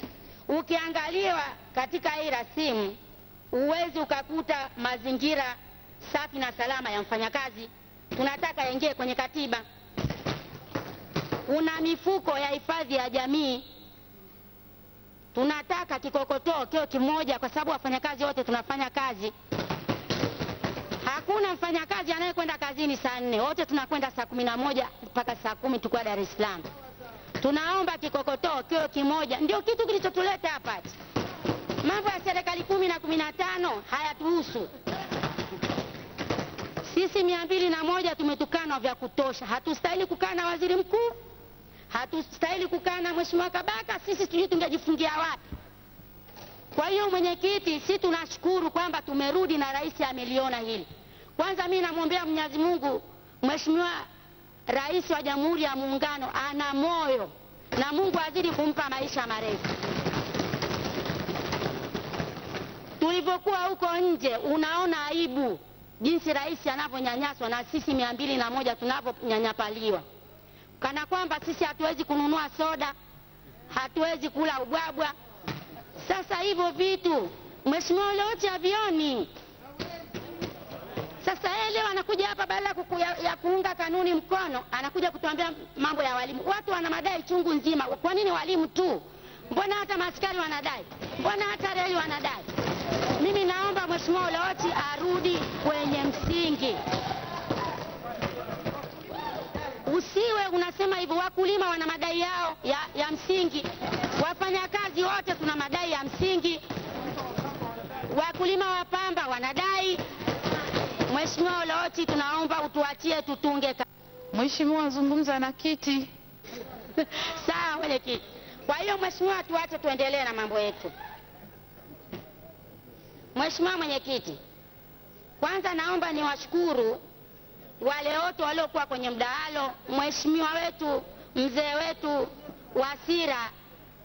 Speaker 10: Ukiangaliwa katika hii rasimu, huwezi ukakuta mazingira safi na salama ya mfanyakazi tunataka yaingie kwenye katiba. Kuna mifuko ya hifadhi ya jamii, tunataka kikokotoo kio kimoja, kwa sababu wafanyakazi wote tunafanya kazi. Hakuna mfanyakazi anayekwenda kazini saa nne, wote tunakwenda saa kumi na moja mpaka saa kumi tukiwa Dar es Salaam. Tunaomba kikokotoo kio kimoja, ndio kitu kilichotuleta hapa. Mambo ya serikali kumi na kumi na tano hayatuhusu. Sisi mia mbili na moja tumetukanwa vya kutosha. Hatustahili kukaa na waziri mkuu, hatustahili kukaa na mheshimiwa Kabaka. Sisi sijui tungejifungia wapi. Kwa hiyo mwenyekiti, si tunashukuru kwamba tumerudi na rais ameliona hili. Kwanza mimi namwombea Mwenyezi Mungu, mheshimiwa rais wa Jamhuri ya Muungano ana moyo na Mungu azidi kumpa maisha marefu. Tulivyokuwa huko nje, unaona aibu jinsi rais anavyonyanyaswa na sisi mia mbili na moja tunavyonyanyapaliwa, kana kwamba sisi hatuwezi kununua soda, hatuwezi kula ubwabwa. Sasa hivyo vitu mheshimiwa Olochi havioni. Sasa yeye leo anakuja hapa badala ya ya, kuunga kanuni mkono, anakuja kutuambia mambo ya walimu. Watu wana madai chungu nzima. Kwa nini walimu tu? Mbona hata maaskari wanadai? Mbona hata reli wanadai? Mimi naomba Mheshimiwa Olochi arudi kwenye msingi. Usiwe unasema hivyo, wakulima wana madai yao ya, ya msingi, wafanyakazi wote tuna madai ya msingi, wakulima wa pamba wanadai. Mheshimiwa Oloti, tunaomba utuachie tutunge.
Speaker 2: Mheshimiwa, zungumza na kiti.
Speaker 10: Sawa mwenyekiti. Kwa hiyo mheshimiwa, tuache tuendelee na mambo yetu. Mheshimiwa Mwenyekiti, kwanza naomba niwashukuru wale wote waliokuwa kwenye mdahalo. Mheshimiwa wetu mzee wetu Wasira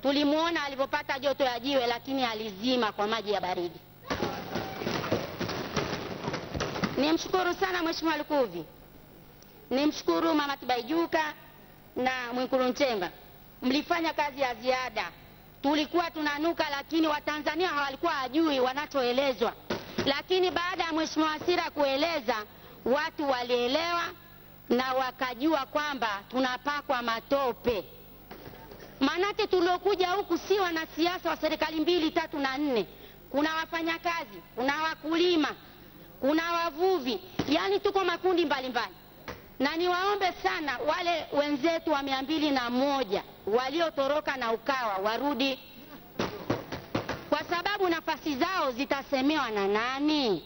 Speaker 10: tulimwona alivyopata joto ya jiwe, lakini alizima kwa maji ya baridi. Nimshukuru sana Mheshimiwa Lukuvi, nimshukuru Mama Tibaijuka na Mwikulu Nchemba, mlifanya kazi ya ziada tulikuwa tunanuka, lakini Watanzania hawalikuwa hajui wanachoelezwa. Lakini baada ya Mheshimiwa Wasira kueleza, watu walielewa na wakajua kwamba tunapakwa matope. Manake tuliokuja huku si wanasiasa wa serikali mbili tatu na nne, kuna wafanyakazi, kuna wakulima, kuna wavuvi, yaani tuko makundi mbalimbali mbali. na niwaombe sana wale wenzetu wa mia mbili na moja waliotoroka na Ukawa warudi, kwa sababu nafasi zao zitasemewa na nani?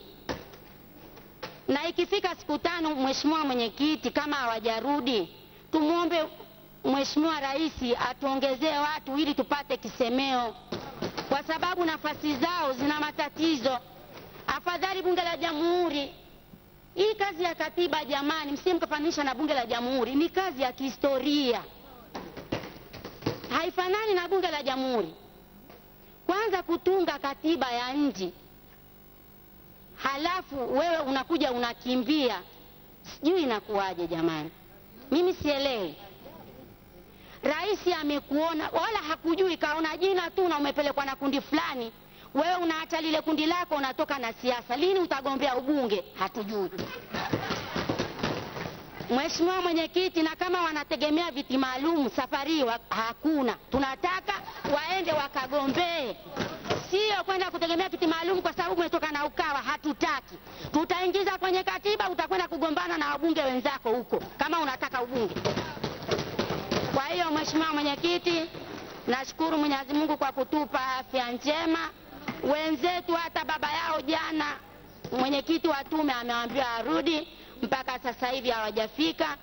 Speaker 10: Na ikifika siku tano, mheshimiwa mwenyekiti, kama hawajarudi tumwombe mheshimiwa rais atuongezee watu ili tupate kisemeo, kwa sababu nafasi zao zina matatizo. Afadhali bunge la jamhuri. Hii kazi ya katiba, jamani, msije mkafanisha na bunge la jamhuri, ni kazi ya kihistoria, haifanani na bunge la jamhuri. Kwanza kutunga katiba ya nchi, halafu wewe unakuja unakimbia, sijui inakuwaje jamani, mimi sielewi. Rais amekuona wala hakujui, kaona jina tu na umepelekwa na kundi fulani, wewe unaacha lile kundi lako, unatoka na siasa. Lini utagombea ubunge? Hatujui. Mheshimiwa Mwenyekiti, na kama wanategemea viti maalum safari hakuna. Tunataka waende wakagombee, sio kwenda kutegemea kiti maalum kwa sababu umetoka na Ukawa. Hatutaki, tutaingiza kwenye katiba, utakwenda kugombana na wabunge wenzako huko kama unataka ubunge. Kwa hiyo Mheshimiwa Mwenyekiti, nashukuru Mwenyezi Mungu kwa kutupa afya njema. Wenzetu hata baba yao jana, mwenyekiti wa tume amewaambia arudi, mpaka sasa hivi hawajafika.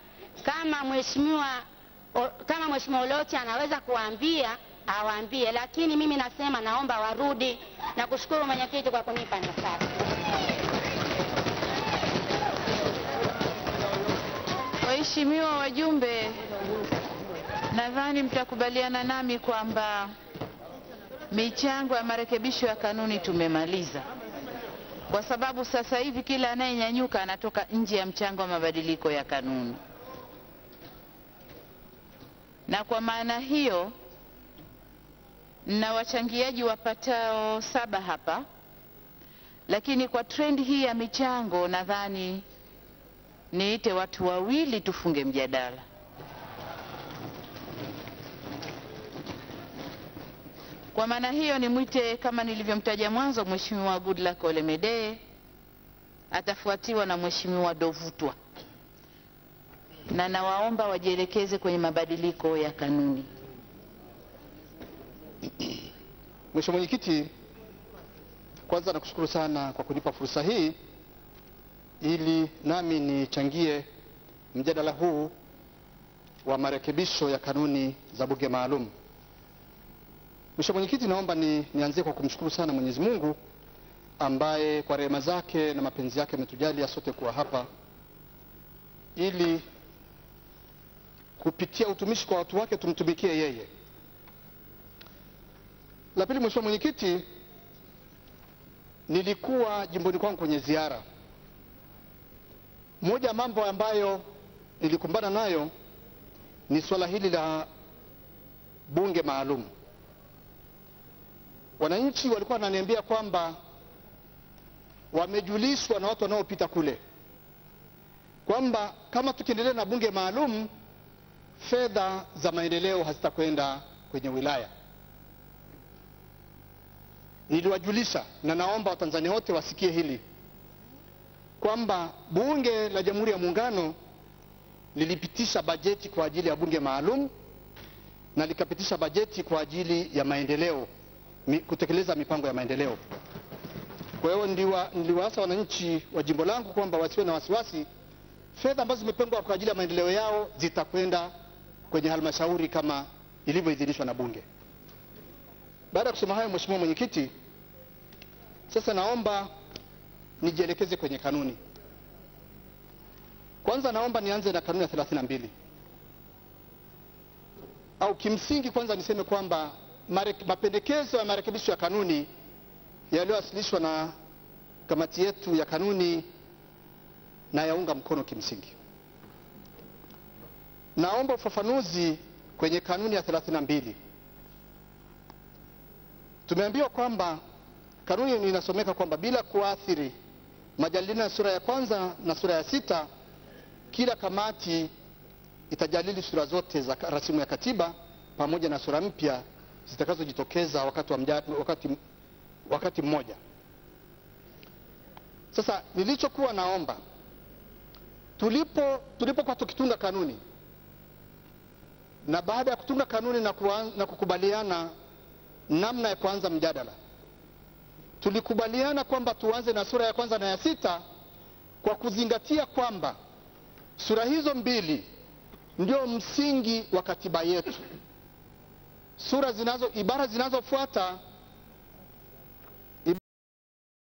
Speaker 10: Kama mheshimiwa kama mheshimiwa Oloti anaweza kuwaambia awaambie, lakini mimi nasema naomba warudi. na kushukuru mwenyekiti kwa kunipa nafasi.
Speaker 2: Waheshimiwa wajumbe, nadhani mtakubaliana nami kwamba michango ya marekebisho ya kanuni tumemaliza, kwa sababu sasa hivi kila anayenyanyuka anatoka nje ya mchango wa mabadiliko ya kanuni, na kwa maana hiyo na wachangiaji wapatao saba hapa, lakini kwa trendi hii ya michango nadhani niite watu wawili tufunge mjadala. Kwa maana hiyo nimwite kama nilivyomtaja mwanzo Mheshimiwa Goodluck Ole Medee, atafuatiwa na Mheshimiwa Dovutwa, na nawaomba wajielekeze kwenye mabadiliko ya kanuni.
Speaker 11: Mheshimiwa Mwenyekiti, kwanza nakushukuru sana kwa kunipa fursa hii ili nami nichangie mjadala huu wa marekebisho ya kanuni za bunge maalum. Mheshimiwa Mwenyekiti, naomba ni, nianzie kwa kumshukuru sana Mwenyezi Mungu ambaye kwa rehema zake na mapenzi yake ametujalia sote kuwa hapa ili kupitia utumishi kwa watu wake tumtumikie yeye. La pili, Mheshimiwa Mwenyekiti, nilikuwa jimboni kwangu kwenye ziara. Moja ya mambo ambayo nilikumbana nayo ni swala hili la bunge maalum. Wananchi walikuwa wananiambia kwamba wamejulishwa na watu wanaopita kule kwamba kama tukiendelea na bunge maalum, fedha za maendeleo hazitakwenda kwenye wilaya. Niliwajulisha na naomba Watanzania wote wasikie hili kwamba bunge la Jamhuri ya Muungano lilipitisha bajeti kwa ajili ya bunge maalum na likapitisha bajeti kwa ajili ya maendeleo, kutekeleza mipango ya maendeleo. Kwa hiyo niliwa- niliwaasa wananchi wa jimbo langu kwamba wasiwe na wasiwasi, fedha ambazo zimepengwa kwa ajili ya maendeleo yao zitakwenda kwenye halmashauri kama ilivyoidhinishwa na bunge. Baada ya kusema hayo, Mheshimiwa Mwenyekiti, sasa naomba nijielekeze kwenye kanuni. Kwanza naomba nianze na kanuni ya 32 au kimsingi, kwanza niseme kwamba mapendekezo ya marekebisho ya kanuni yaliyowasilishwa na kamati yetu ya kanuni na yaunga mkono kimsingi. Naomba ufafanuzi kwenye kanuni ya 32. Tumeambiwa kwamba kanuni inasomeka kwamba bila kuathiri majadiliano ya sura ya kwanza na sura ya sita, kila kamati itajadili sura zote za rasimu ya katiba pamoja na sura mpya zitakazojitokeza wakati, wa wakati, wakati mmoja. Sasa nilichokuwa naomba tulipo tulipokuwa tukitunga kanuni na baada ya kutunga kanuni na, kuwa, na kukubaliana namna ya kuanza mjadala tulikubaliana kwamba tuanze na sura ya kwanza na ya sita kwa kuzingatia kwamba sura hizo mbili ndio msingi wa katiba yetu. Sura zinazo ibara zinazofuata